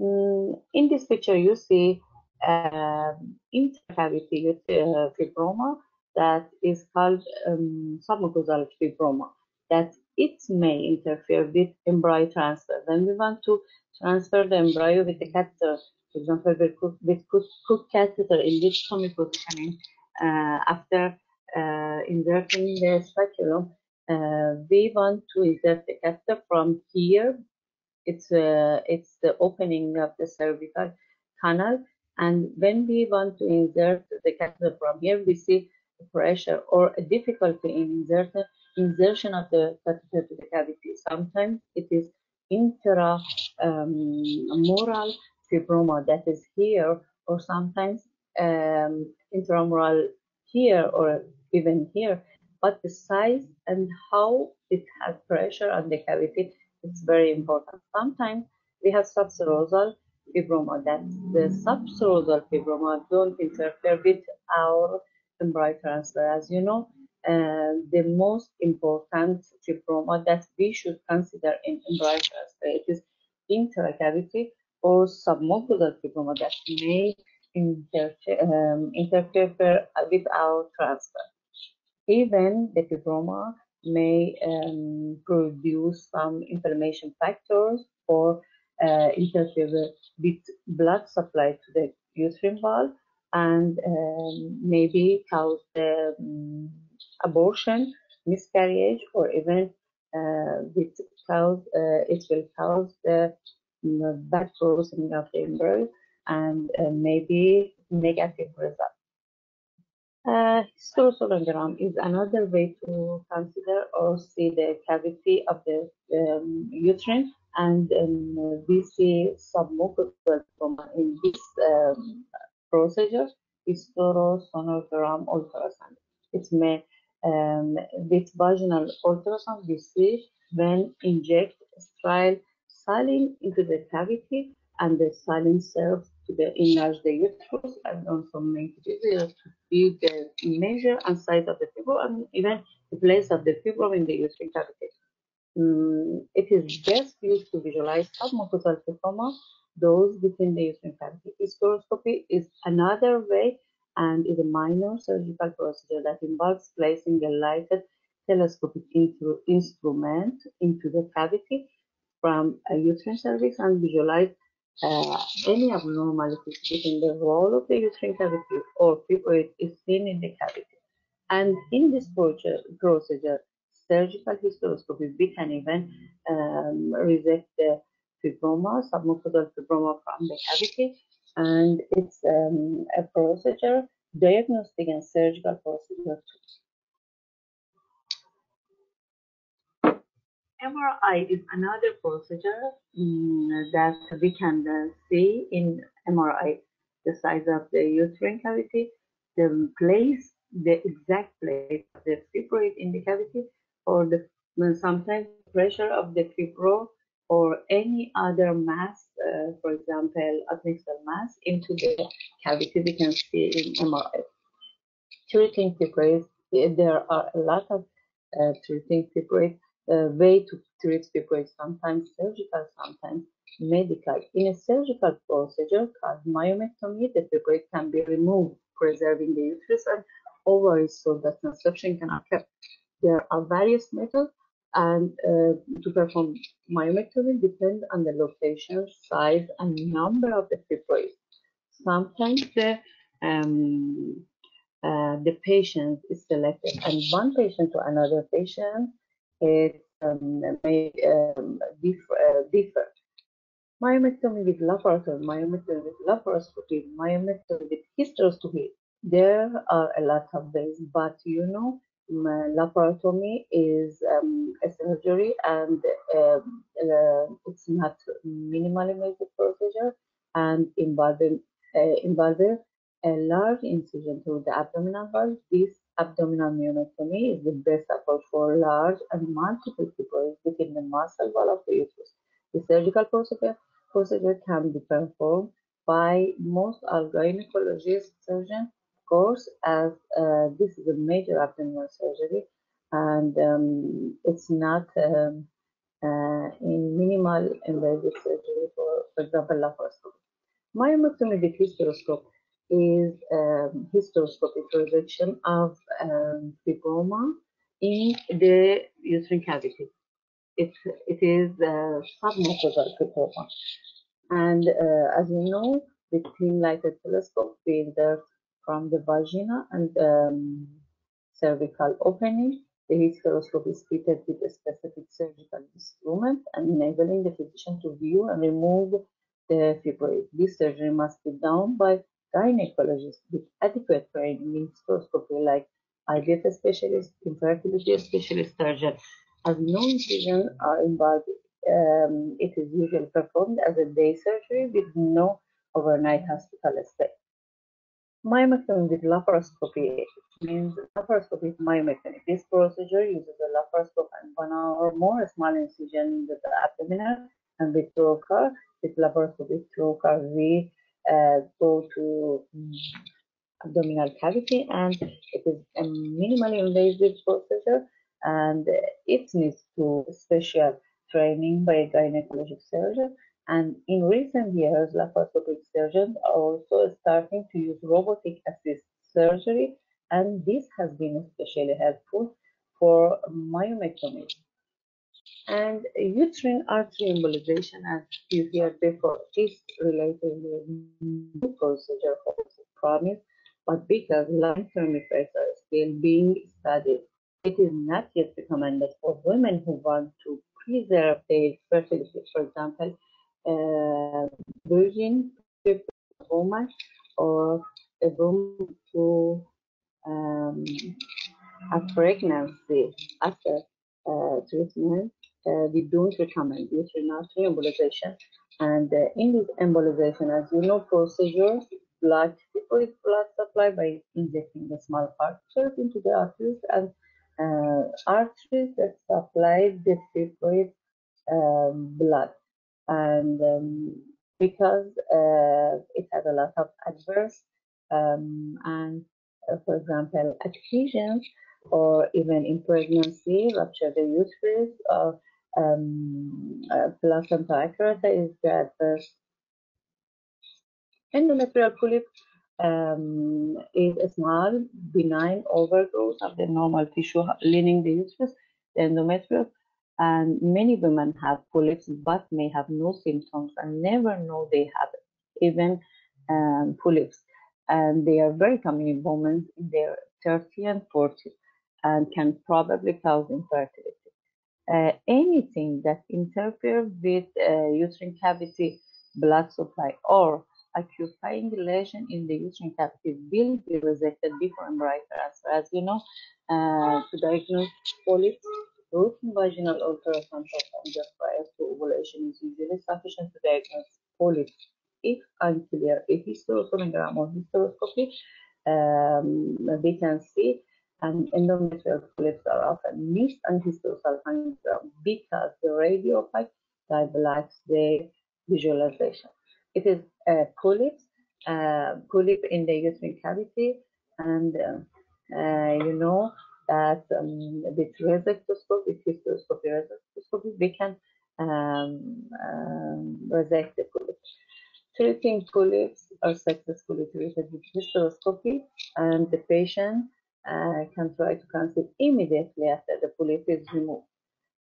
Mm, in this picture, you see uh, intracavity uh, fibroma that is called um, submucosal fibroma. That it may interfere with embryo transfer. When we want to transfer the embryo with the catheter, for example, with Cook catheter in this tummy positioning, uh, after uh, inserting the speculum, uh, we want to insert the catheter from here. It's it's the opening of the cervical canal, and when we want to insert the catheter from here, we see pressure or a difficulty in insertion insertion of the catheter to the cavity. Sometimes it is intramural um, fibroma that is here, or sometimes um, intramural here or even here, but the size and how it has pressure on the cavity is very important. Sometimes we have subserosal fibroma that the subserosal fibroma don't interfere with our embryo transfer. As you know, uh, the most important fibroma that we should consider in embryo transfer it is intracavity or submucosal fibroma that may interfere, um, interfere with our transfer. Even the fibroma may um, produce some inflammation factors or uh, interfere with blood supply to the uterine wall and um, maybe cause um, abortion, miscarriage, or even uh, it, cause, uh, it will cause the bad processing of the embryo and uh, maybe negative result. Uh, is another way to consider or see the cavity of the um, uterine and um, we see submucosal trauma in this um, procedure hysterosonogram ultrasound. It's made um, with vaginal ultrasound we see when inject sterile saline into the cavity and the saline serves to the enlarge the uterus and also make it easier to the measure and size of the fibro and even the place of the fibro in the uterine cavity. Um, it is best used to visualize submucosal fibroma, those within the uterine cavity. Hysteroscopy is another way and is a minor surgical procedure that involves placing a lighted telescopic instrument into the cavity from a uterine cervix and visualize uh, any abnormalities within the wall of the uterine cavity or fibroid is seen in the cavity. And in this procedure, surgical hysteroscopy, we can even um, resect the fibroma, submucosal fibroma from the cavity. And it's um, a procedure, diagnostic and surgical procedure MRI is another procedure um, that we can uh, see in MRI the size of the uterine cavity, the place, the exact place of the fibroid in the cavity, or the sometimes pressure of the fibro or any other mass, uh, for example, adnexal mass into the cavity we can see in MRI. Treating fibroids, there are a lot of uh, treating fibroids uh, way to treat is sometimes surgical, sometimes medical. In a surgical procedure called myomectomy, the fibroid can be removed, preserving the uterus and ovaries so that conception can occur. There are various methods, and uh, to perform myomectomy depend on the location, size, and number of the fibroid. Sometimes the um, uh, the patient is selected, and one patient to another patient it um, may um, differ, uh. Myomectomy with laparoscopy, myomectomy with laparoscopy, myomectomy with hysteroscopy. There are a lot of ways, but you know, laparotomy is um, a surgery and um, uh, it's not minimally invasive procedure and involving uh, a large incision through the abdominal wall. This abdominal myomectomy is the best approach for large and multiple fibroids within the muscle wall of the uterus. The surgical procedure, procedure can be performed by most gynecologist surgeons, of course, as uh, this is a major abdominal surgery and um, it's not um, uh, in minimal invasive surgery for, for example, laparoscopy. Myomectomy with hysteroscope is um, hysteroscopic resection of um, fibroma in the uterine cavity. It, it is uh, submucosal fibroma. And uh, as you know, the thin lighted telescope we insert from the vagina and um, cervical opening. The hysteroscope is fitted with a specific surgical instrument and enabling the physician to view and remove the fibroid. This surgery must be done by gynecologist with adequate training in hysteroscopy like IVF specialist, infertility specialist, surgeon. As no incisions are involved, um, it is usually performed as a day surgery with no overnight hospital stay. Myomectomy with laparoscopy means laparoscopy is myomectomy. This procedure uses a laparoscope and one or more small incision in the abdominal and with trocar. With laparoscopy trocar, we uh, go to um, abdominal cavity and it is a minimally invasive procedure and it needs to special training by a gynecologic surgeon and in recent years laparoscopic surgeons are also starting to use robotic assist surgery and this has been especially helpful for myomectomy and uterine artery embolization, as you heard before, is related with procedure promise, but because long-term effects are still being studied, it is not yet recommended for women who want to preserve their fertility. For example, virgin woman or a woman who um, a pregnancy after uh, treatment, uh, we don't recommend uterine embolization. And uh, in this embolization, as you know, procedure, blood, with blood supply by injecting the small particles into the arteries and uh, arteries that supply the fibroid um, blood. And um, because uh, it has a lot of adverse um, and, uh, for example, adhesions, or even in pregnancy, rupture the uterus, or um, uh, placenta accreta is the adverse. Endometrial polyp um, is a small, benign overgrowth of the normal tissue lining the uterus, the endometrial, and many women have polyps but may have no symptoms and never know they have it, even um, polyps. And they are very common in women in their 30 and 40 and can probably cause infertility. Uh, anything that interferes with uh, uterine cavity blood supply or occupying lesion in the uterine cavity will be resected before embryo transfer. As you know, uh, to diagnose polyps, routine vaginal ultrasound performed just prior to ovulation is usually sufficient to diagnose polyps. If unclear, a hysterosonogram or hysteroscopy, um, we can see and endometrial polyps are often missed on hysterosalpingogram because the radiopaque blocks the visualization. It is a polyp, uh, polyp in the uterine cavity, and uh, uh, you know that um, with resectoscopy, with hysteroscopy resectoscopy, we can um, um, resect the polyp. Treating polyps are successfully treated with hysteroscopy, and the patient uh, can try to conceive immediately after the polyp is removed.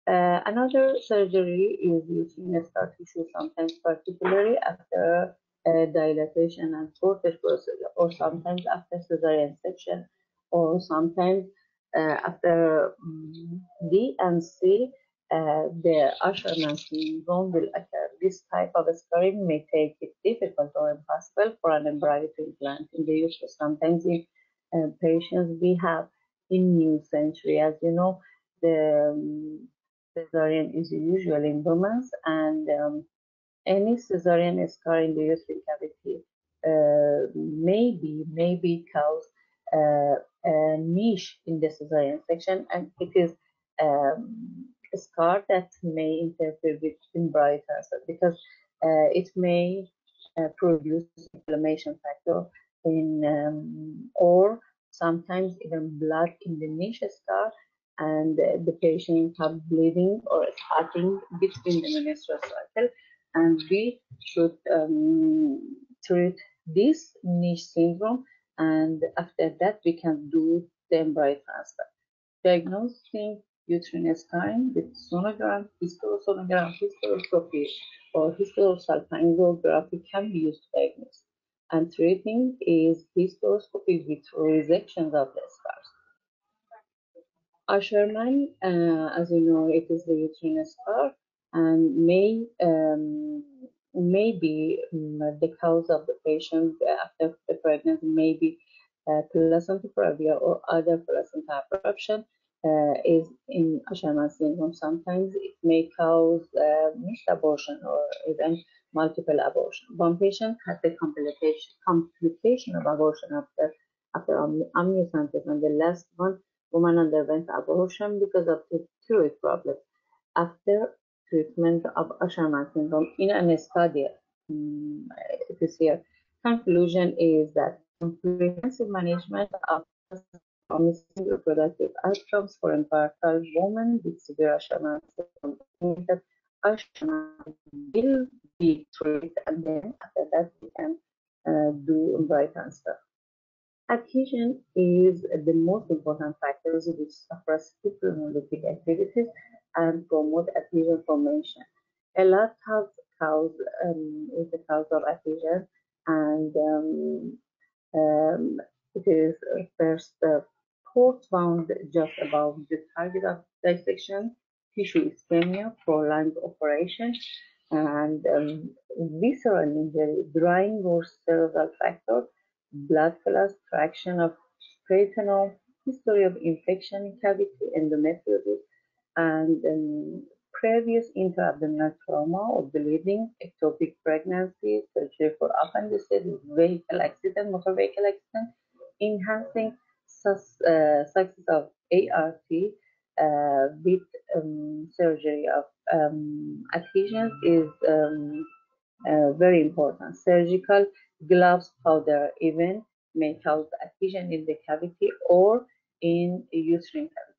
Uh, another surgery is uterine scar tissue, sometimes particularly after uh, dilatation and curettage procedure, or sometimes after cesarean section, or sometimes after um, D and C, uh, the Asherman syndrome will occur. This type of scarring may take it difficult or impossible for an embryo to implant in the uterus. Sometimes in uh, patients we have in new century. As you know, the um, cesarean is usually in women, and um, any cesarean scar in the uterine cavity uh, maybe maybe cause uh, a niche in the cesarean section, and it is um, a scar that may interfere with embryo because uh, it may uh, produce inflammation factor in um, or sometimes even blood in the niche scar and uh, the patient have bleeding or spotting between the menstrual cycle and we should um, treat this niche syndrome and after that we can do the embryo transfer. Diagnosing uterine scarring with sonogram, hysterosonogram, hysteroscopy, or hysterosalpingography can be used to diagnose and treating is hysteroscopy with resections of the scars. Asherman, uh, as you know, it is the uterine scar and may um, may be um, the cause of the patient after the pregnancy, may be uh, placenta previa or other placenta abruption. Uh, is in Asherman syndrome. Sometimes it may cause uh, missed abortion or even multiple abortion. One patient had the complication, complication of abortion after after amniocentesis, and the last one woman underwent abortion because of the thyroid problem. After treatment of Asherman syndrome in an study, um, it is here. Conclusion is that comprehensive management of promising reproductive outcomes for infertile women with severe Asherman syndrome that will be treated and then after that we can uh, do embryo transfer. Adhesion is the most important factor which suppress fibrinolytic activities and promote adhesion formation. A lot of cause um, is the cause of adhesion and um, Um, it is first uh, port bound just above the target of dissection, tissue ischemia, prolonged operation, and um, visceral injury, drying or cerebral factor, blood clots, traction of peritoneum, history of infection in cavity, endometriosis, and um, previous intra-abdominal trauma or bleeding, ectopic pregnancy, surgery for appendicitis, vehicle accident, motor vehicle accident, enhancing sus, uh, success of ART uh, with um, surgery of um, adhesions is um, uh, very important. Surgical gloves, powder, even may cause adhesion in the cavity or in uterine cavity.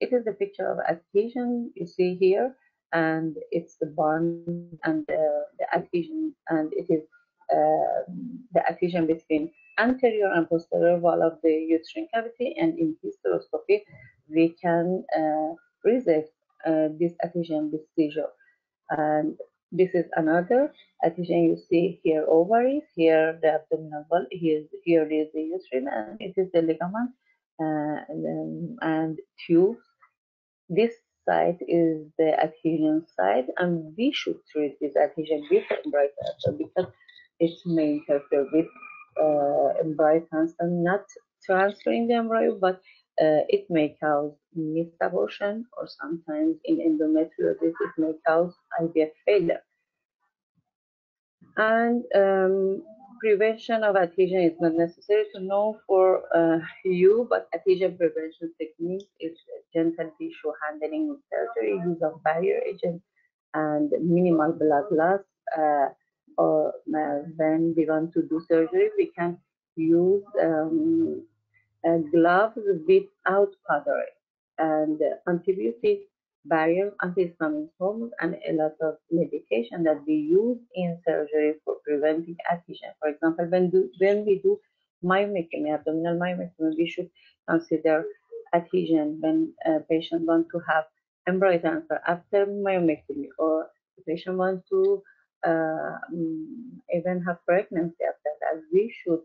It is the picture of adhesion you see here, and it's the bond and uh, the adhesion, and it is uh, the adhesion between anterior and posterior wall of the uterine cavity, and in hysteroscopy, we can uh, resect uh, this adhesion with seizure. And this is another adhesion you see here ovaries, here the abdominal wall, here, here is the uterine, and it is the ligament and, and tubes. This side is the adhesion side, and we should treat this adhesion with embryos because it may interfere with uh, embryo transfer, not transferring the embryo, but uh, it may cause missed abortion or sometimes in endometriosis it may cause IVF failure. And um, prevention of adhesion is not necessary to know for uh, you, but adhesion prevention techniques is gentle tissue handling with surgery, use of barrier agents, and minimal blood loss. Uh, or uh, when we want to do surgery, we can use um, uh, gloves without powder and uh, antibiotic barrier, antihistamine hormones, and a lot of medication that we use in surgery for preventing adhesion. For example, when, do, when we do myomectomy, abdominal myomectomy, we should consider adhesion when a patient wants to have embryo transfer after myomectomy or the patient wants to uh, even have pregnancy after that. We should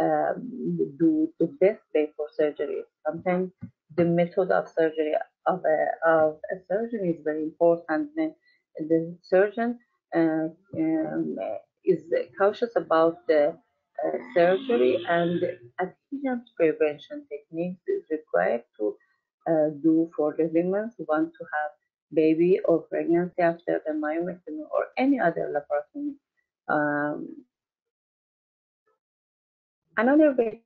um, do the best way for surgery. Sometimes the method of surgery of a, of a surgeon is very important. The, surgeon uh, um, is cautious about the uh, surgery and adhesion prevention techniques is required to uh, do for the women who want to have baby or pregnancy after the myomectomy or any other laparotomy. Um, Another way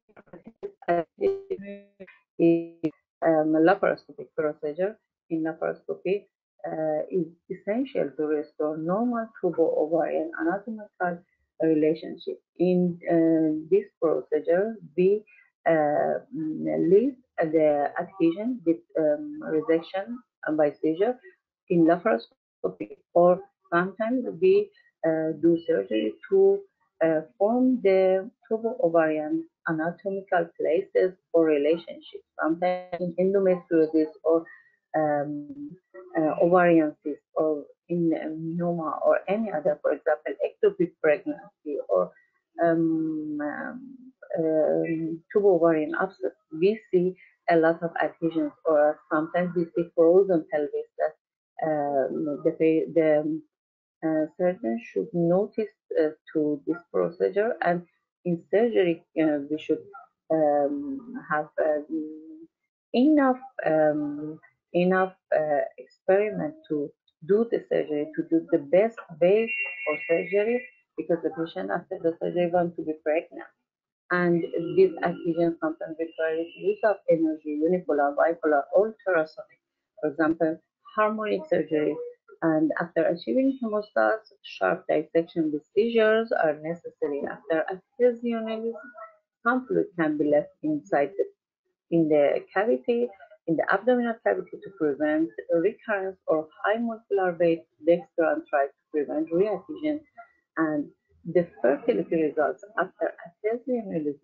is um, laparoscopic procedure. In laparoscopy, uh, is essential to restore normal tubo-ovarian anatomical relationship. In uh, this procedure, we uh, leave the adhesion with um, resection by seizure in laparoscopy, or sometimes we uh, do surgery to uh, form the tubo-ovarian anatomical places or relationships, sometimes in endometriosis or um, uh, ovarian cyst or in melanoma or any other, for example, ectopic pregnancy or um, um, um, tubo-ovarian abscess, we see a lot of adhesions or sometimes we see frozen pelvis that um, the, the uh, surgeon should notice uh, to this procedure and in surgery uh, we should um, have um, enough um, enough uh, experiment to do the surgery to do the best way for surgery because the patient after the surgery wants to be pregnant. And these adhesions sometimes require use of energy unipolar bipolar ultrasonic. For example harmonic surgery and after achieving hemostasis, sharp dissection seizures are necessary. After adhesion some fluid can be left inside the, in the cavity, in the abdominal cavity to prevent recurrence or high molecular weight dextran try to prevent readhesion. And the fertility results after adhesion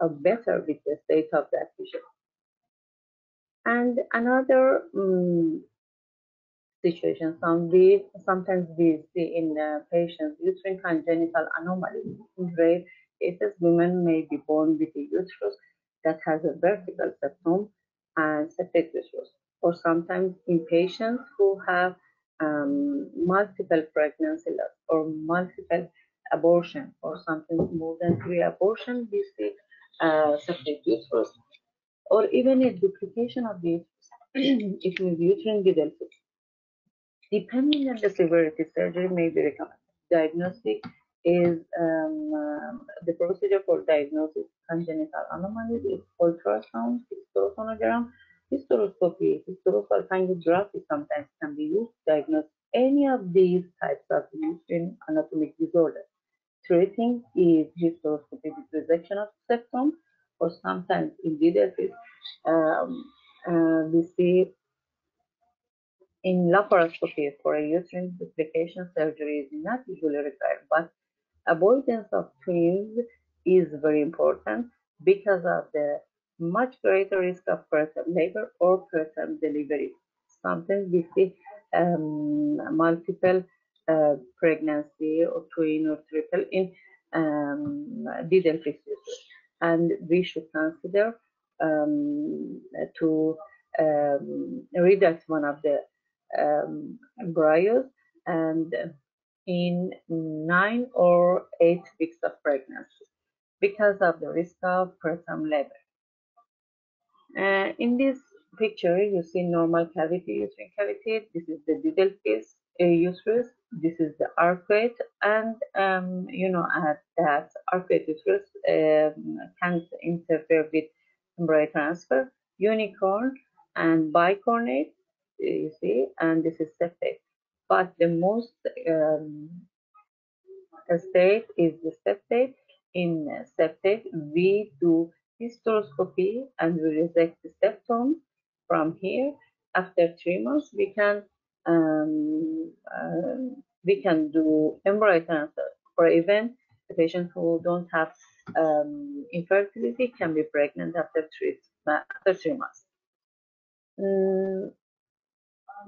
are better with the state of the adhesion. And another um, situation. Some we sometimes we see in uh, patients uterine congenital anomalies. In rare cases, women may be born with a uterus that has a vertical septum and septate uterus, or sometimes in patients who have um, multiple pregnancy loss or multiple abortion or something more than three abortion, we see uh, septate uterus, or even a duplication of the uterus. *clears throat* it means uterine didelphys. Depending on the severity, surgery may be recommended. Diagnostic is um, um, the procedure for diagnosis congenital anomalies is ultrasound, hysterosonogram, hysteroscopy, hysterosalpingography sometimes can be used to diagnose any of these types of uterine anatomic disorder. Treating is hysteroscopy with resection of septum, or sometimes in didelphys, um, uh, we see in laparoscopy for a uterine duplication surgery is not usually required, but avoidance of twins is very important because of the much greater risk of preterm labor or preterm delivery. Sometimes we see um, multiple uh, pregnancy or twin or triple in um, didelphys and we should consider um, to um, reduce one of the um, embryos and in nine or eight weeks of pregnancy because of the risk of preterm labor. Uh, in this picture, you see normal cavity uterine cavity. This is the didelphys uh, uterus. This is the arcuate, and um, you know uh, that arcuate uterus um, can interfere with embryo transfer, unicorn, and bicornuate you see, and this is septate. But the most um, state is the septate. In septate, we do hysteroscopy and we resect the septum from here. After three months, we can um, uh, we can do embryo transfer, or even the patients who don't have um, infertility can be pregnant after three after three months. Mm,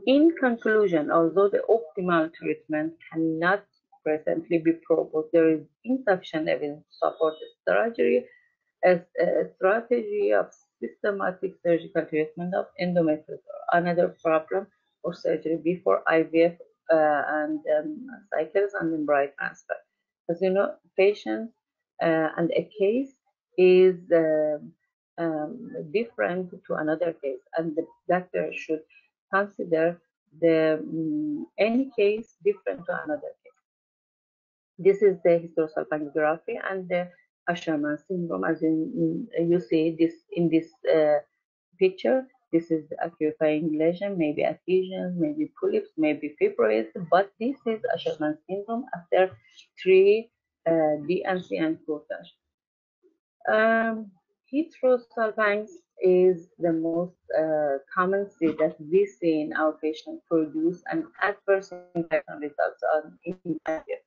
in conclusion, although the optimal treatment cannot presently be proposed, there is insufficient evidence to support strategy as a strategy of systematic surgical treatment of endometriosis another problem or surgery before IVF uh, and um, cycles and embryo transfer. As you know, patients uh, and a case is uh, um, different to another case, and the doctor should consider the um, any case different to another case. This is the hysterosalpingography and the Asherman syndrome, as in, you see this in this uh, picture. This is the occupying lesion, maybe adhesions, maybe polyps, maybe fibroids, but this is Asherman syndrome after three uh, DNC and curettage. Um, hydrosalpinx is the most uh, common seed that we see in our patients produce an adverse impact on results on.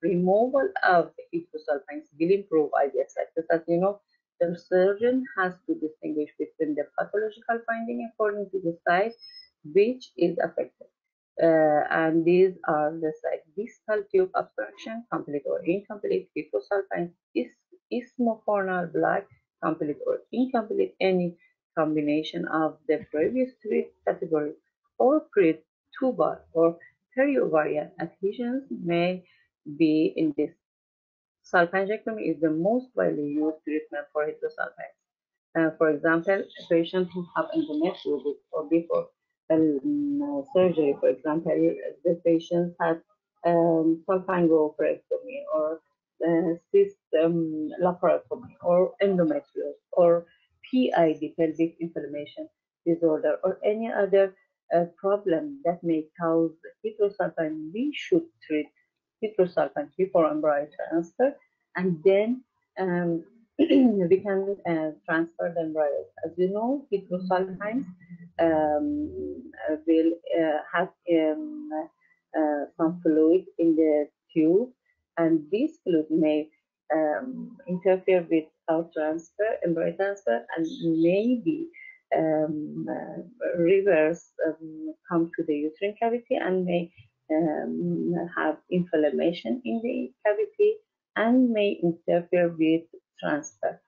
Removal of hydrosalpinx will improve IVF success. As you know, the surgeon has to distinguish between the pathological finding according to the site which is affected. Uh, and these are the site distal tube obstruction, complete or incomplete, hydrosalpinx, is isthmocornual block, complete or incomplete, any combination of the previous three categories or peritubal or periovarian adhesions may be in this. Salpingectomy is the most widely used treatment for hydrosalpinx. Uh, for example, patients who have endometriosis or before um, surgery, for example, the patients have um, salpingo-oophorectomy or uh, cyst um, laparotomy or endometriosis or PID, pelvic inflammation disorder, or any other uh, problem that may cause hydrosalpinx, we should treat hydrosalpinx before embryo transfer, and then um, *clears throat* we can uh, transfer the embryos. As you know, hydrosalpinx um, will uh, have um, uh, some fluid in the tube, and this fluid may um, interfere with our transfer, embryo transfer, and maybe um, uh, reverse um, come to the uterine cavity and may um, have inflammation in the cavity and may interfere with transfer.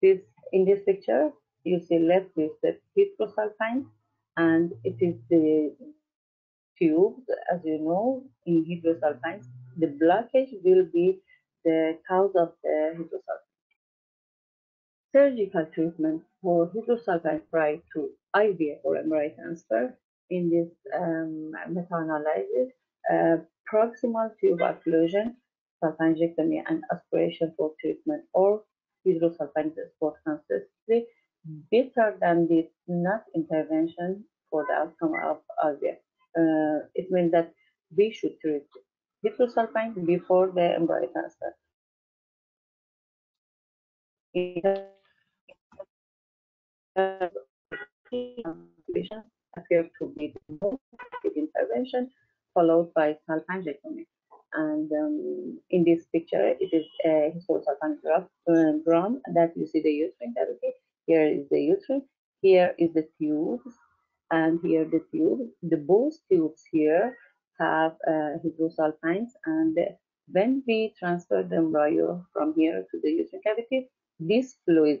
This in this picture, you see left is the hydrosalpinx, and it is the tubes, as you know, in hydrosulfides. The blockage will be the cause of the hydrosalpinx. Surgical treatment for hydrosalpinx prior to IVF or MRI transfer in this um, meta-analysis, uh, proximal tube occlusion, salpingectomy, and aspiration for treatment or hydrosalpinx sport consistently better than this not intervention for the outcome of IVF. Uh, it means that we should treat hydrosalpinx before the embryo transfer. Appear to be the intervention followed by salpingectomy. And um, in this picture, it is a hysterosalpingogram that you see the uterine cavity. Here is the uterine. Here is the tubes, and here the tube. The both tubes here have uh, and when we transfer the embryo from here to the uterine cavity, this fluid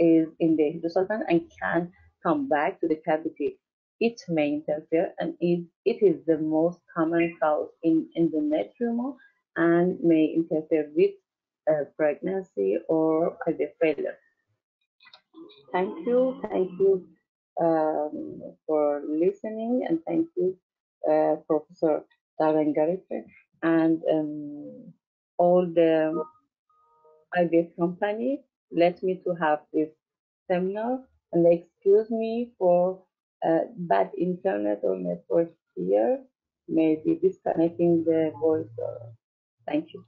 is in the hydrosalpinx and can come back to the cavity. It may interfere, and it, it is the most common cause in endometrioma and may interfere with uh, pregnancy or IVF failure. Thank you, thank you um, for listening, and thank you, uh, Professor Darren Griffin, and um, all the IVF company let me to have this seminar and excuse me for uh, bad internet or network here, maybe disconnecting the voice. Or, thank you.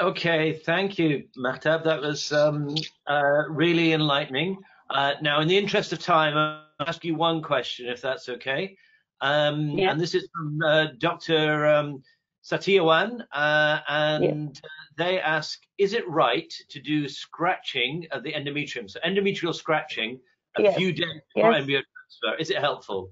Okay, thank you, Mahtab. That was um, uh, really enlightening. Uh, now, in the interest of time, I'll ask you one question, if that's okay. Um, yeah. And this is from uh, Dr. Um, Satyawan, uh, and yeah. they ask, is it right to do scratching of the endometrium? So endometrial scratching a yes. few days before yes. embryo transfer. Is it helpful?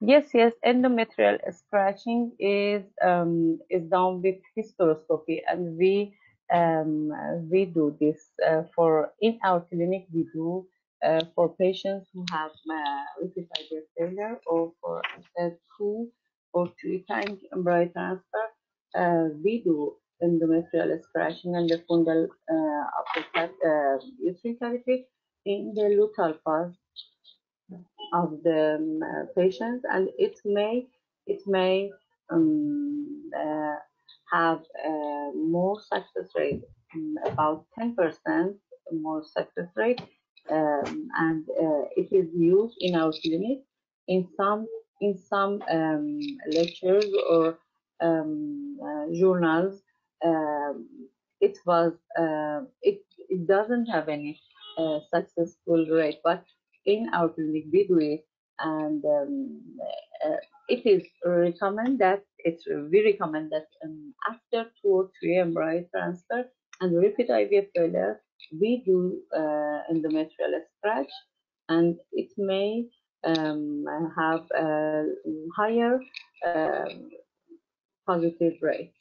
Yes, yes. Endometrial scratching is um, is done with hysteroscopy, and we um, we do this uh, for in our clinic. We do uh, for patients who have uh, failure or for uh, two or three times embryo transfer. Uh, we do endometrial scratching and the fundal uh, upper uterine cavity in the luteal phase of the um, patients, and it may it may um, uh, have uh, more success rate, um, about 10% more success rate, um, and uh, it is used in our clinic in some in some um, lectures or um, uh, journals. it was it it doesn't have any successful rate, but in our clinic we do it and um, uh, it is recommend that it's we recommend that um, after two or three embryo transfer and repeat IVF failure we do uh, endometrial scratch and it may um, have a higher um, positive rate.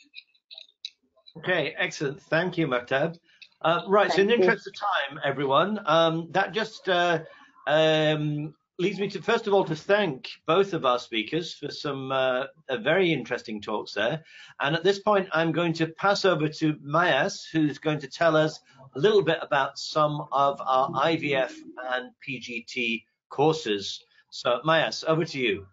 Okay, excellent. Thank you, Mahtab. Uh, right, Thank so in the interest of time, everyone, um, that just uh, um, leads me to first of all to thank both of our speakers for some uh, very interesting talks there. And at this point, I'm going to pass over to Mayas, who's going to tell us a little bit about some of our IVF and PGT courses. So Mayas, over to you.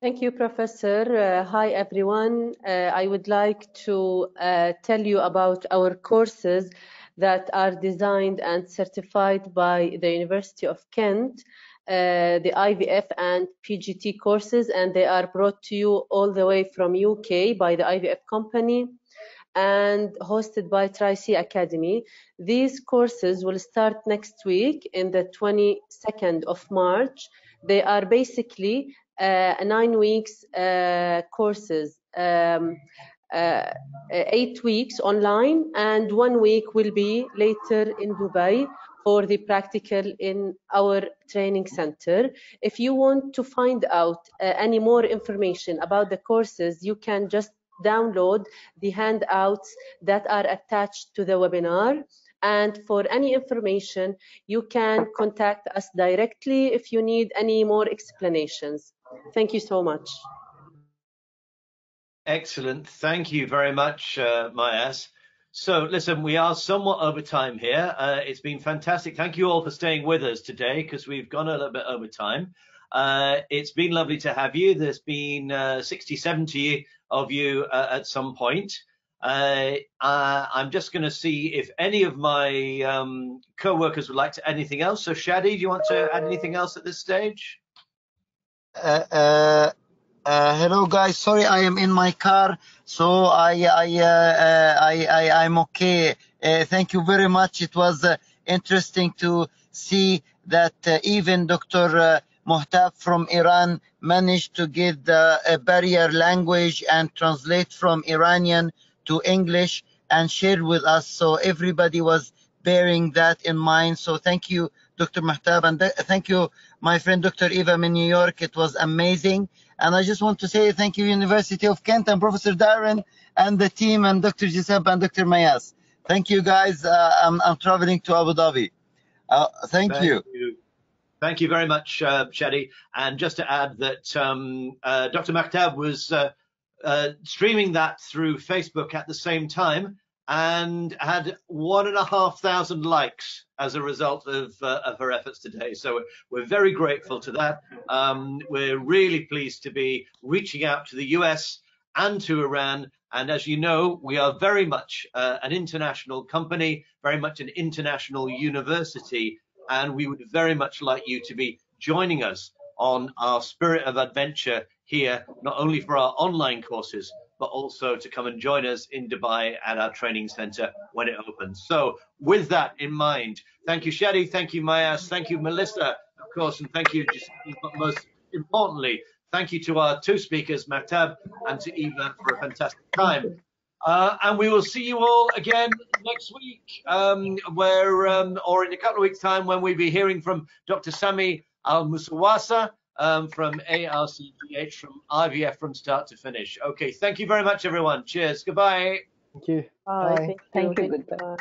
Thank you, Professor. Uh, hi, everyone. Uh, I would like to uh, tell you about our courses that are designed and certified by the University of Kent, uh, the IVF and PGT courses, and they are brought to you all the way from UK by the IVF company and hosted by Tri-C Academy. These courses will start next week in the 22nd of March. They are basically uh, nine weeks uh, courses. Um, uh, eight weeks online and one week will be later in Dubai for the practical in our training center. If you want to find out uh, any more information about the courses, you can just download the handouts that are attached to the webinar And for any information, you can contact us directly if you need any more explanations. Thank you so much. Excellent. Thank you very much, uh, Mayas. So, listen, we are somewhat over time here. Uh, it's been fantastic. Thank you all for staying with us today because we've gone a little bit over time. Uh, it's been lovely to have you. There's been uh, 60, 70 of you uh, at some point. Uh, uh, I'm just going to see if any of my um, co-workers would like to anything else. So, Shadi, do you want to add anything else at this stage? Uh, uh, uh hello, guys. Sorry, I am in my car, so I, I, uh, I, I, I'm okay. thank you very much. It was interesting to see that even Dr. Mahtab from Iran managed to get the a barrier language and translate from Iranian to English and shared with us. So everybody was bearing that in mind. So thank you, Dr. Mahtab, and thank you, my friend Dr. Eva in New York. It was amazing. And I just want to say thank you, University of Kent and Professor Darren and the team and Dr. Giuseppe and Dr. Mayas. Thank you, guys. Uh, I'm, I'm, traveling to Abu Dhabi. Uh, thank, thank you. you. Thank you very much, uh, Shadi. And just to add that um, uh, Dr. Mahtab was uh, streaming that through Facebook at the same time and had one and a half thousand likes as a result of, uh, of her efforts today. So we're very grateful to that. Um, we're really pleased to be reaching out to the US and to Iran. And as you know, we are very much uh, an international company, very much an international university, and we would very much like you to be joining us on our spirit of adventure here, not only for our online courses, but also to come and join us in Dubai at our training center when it opens. So with that in mind, thank you, Shadi, thank you, Mayas, thank you, Melissa, of course, and thank you, just, but most importantly, thank you to our two speakers, Mahtab and to Eva for a fantastic time. Uh, and we will see you all again next week, um, where, um, or in a couple of weeks' time, when we'll be hearing from Dr. Sami Al Musawasa, um, from ARCGH from IVF from start to finish. Okay, thank you very much, everyone. Cheers. Goodbye. Thank you. Bye. Bye. Thank you. Thank you. Goodbye.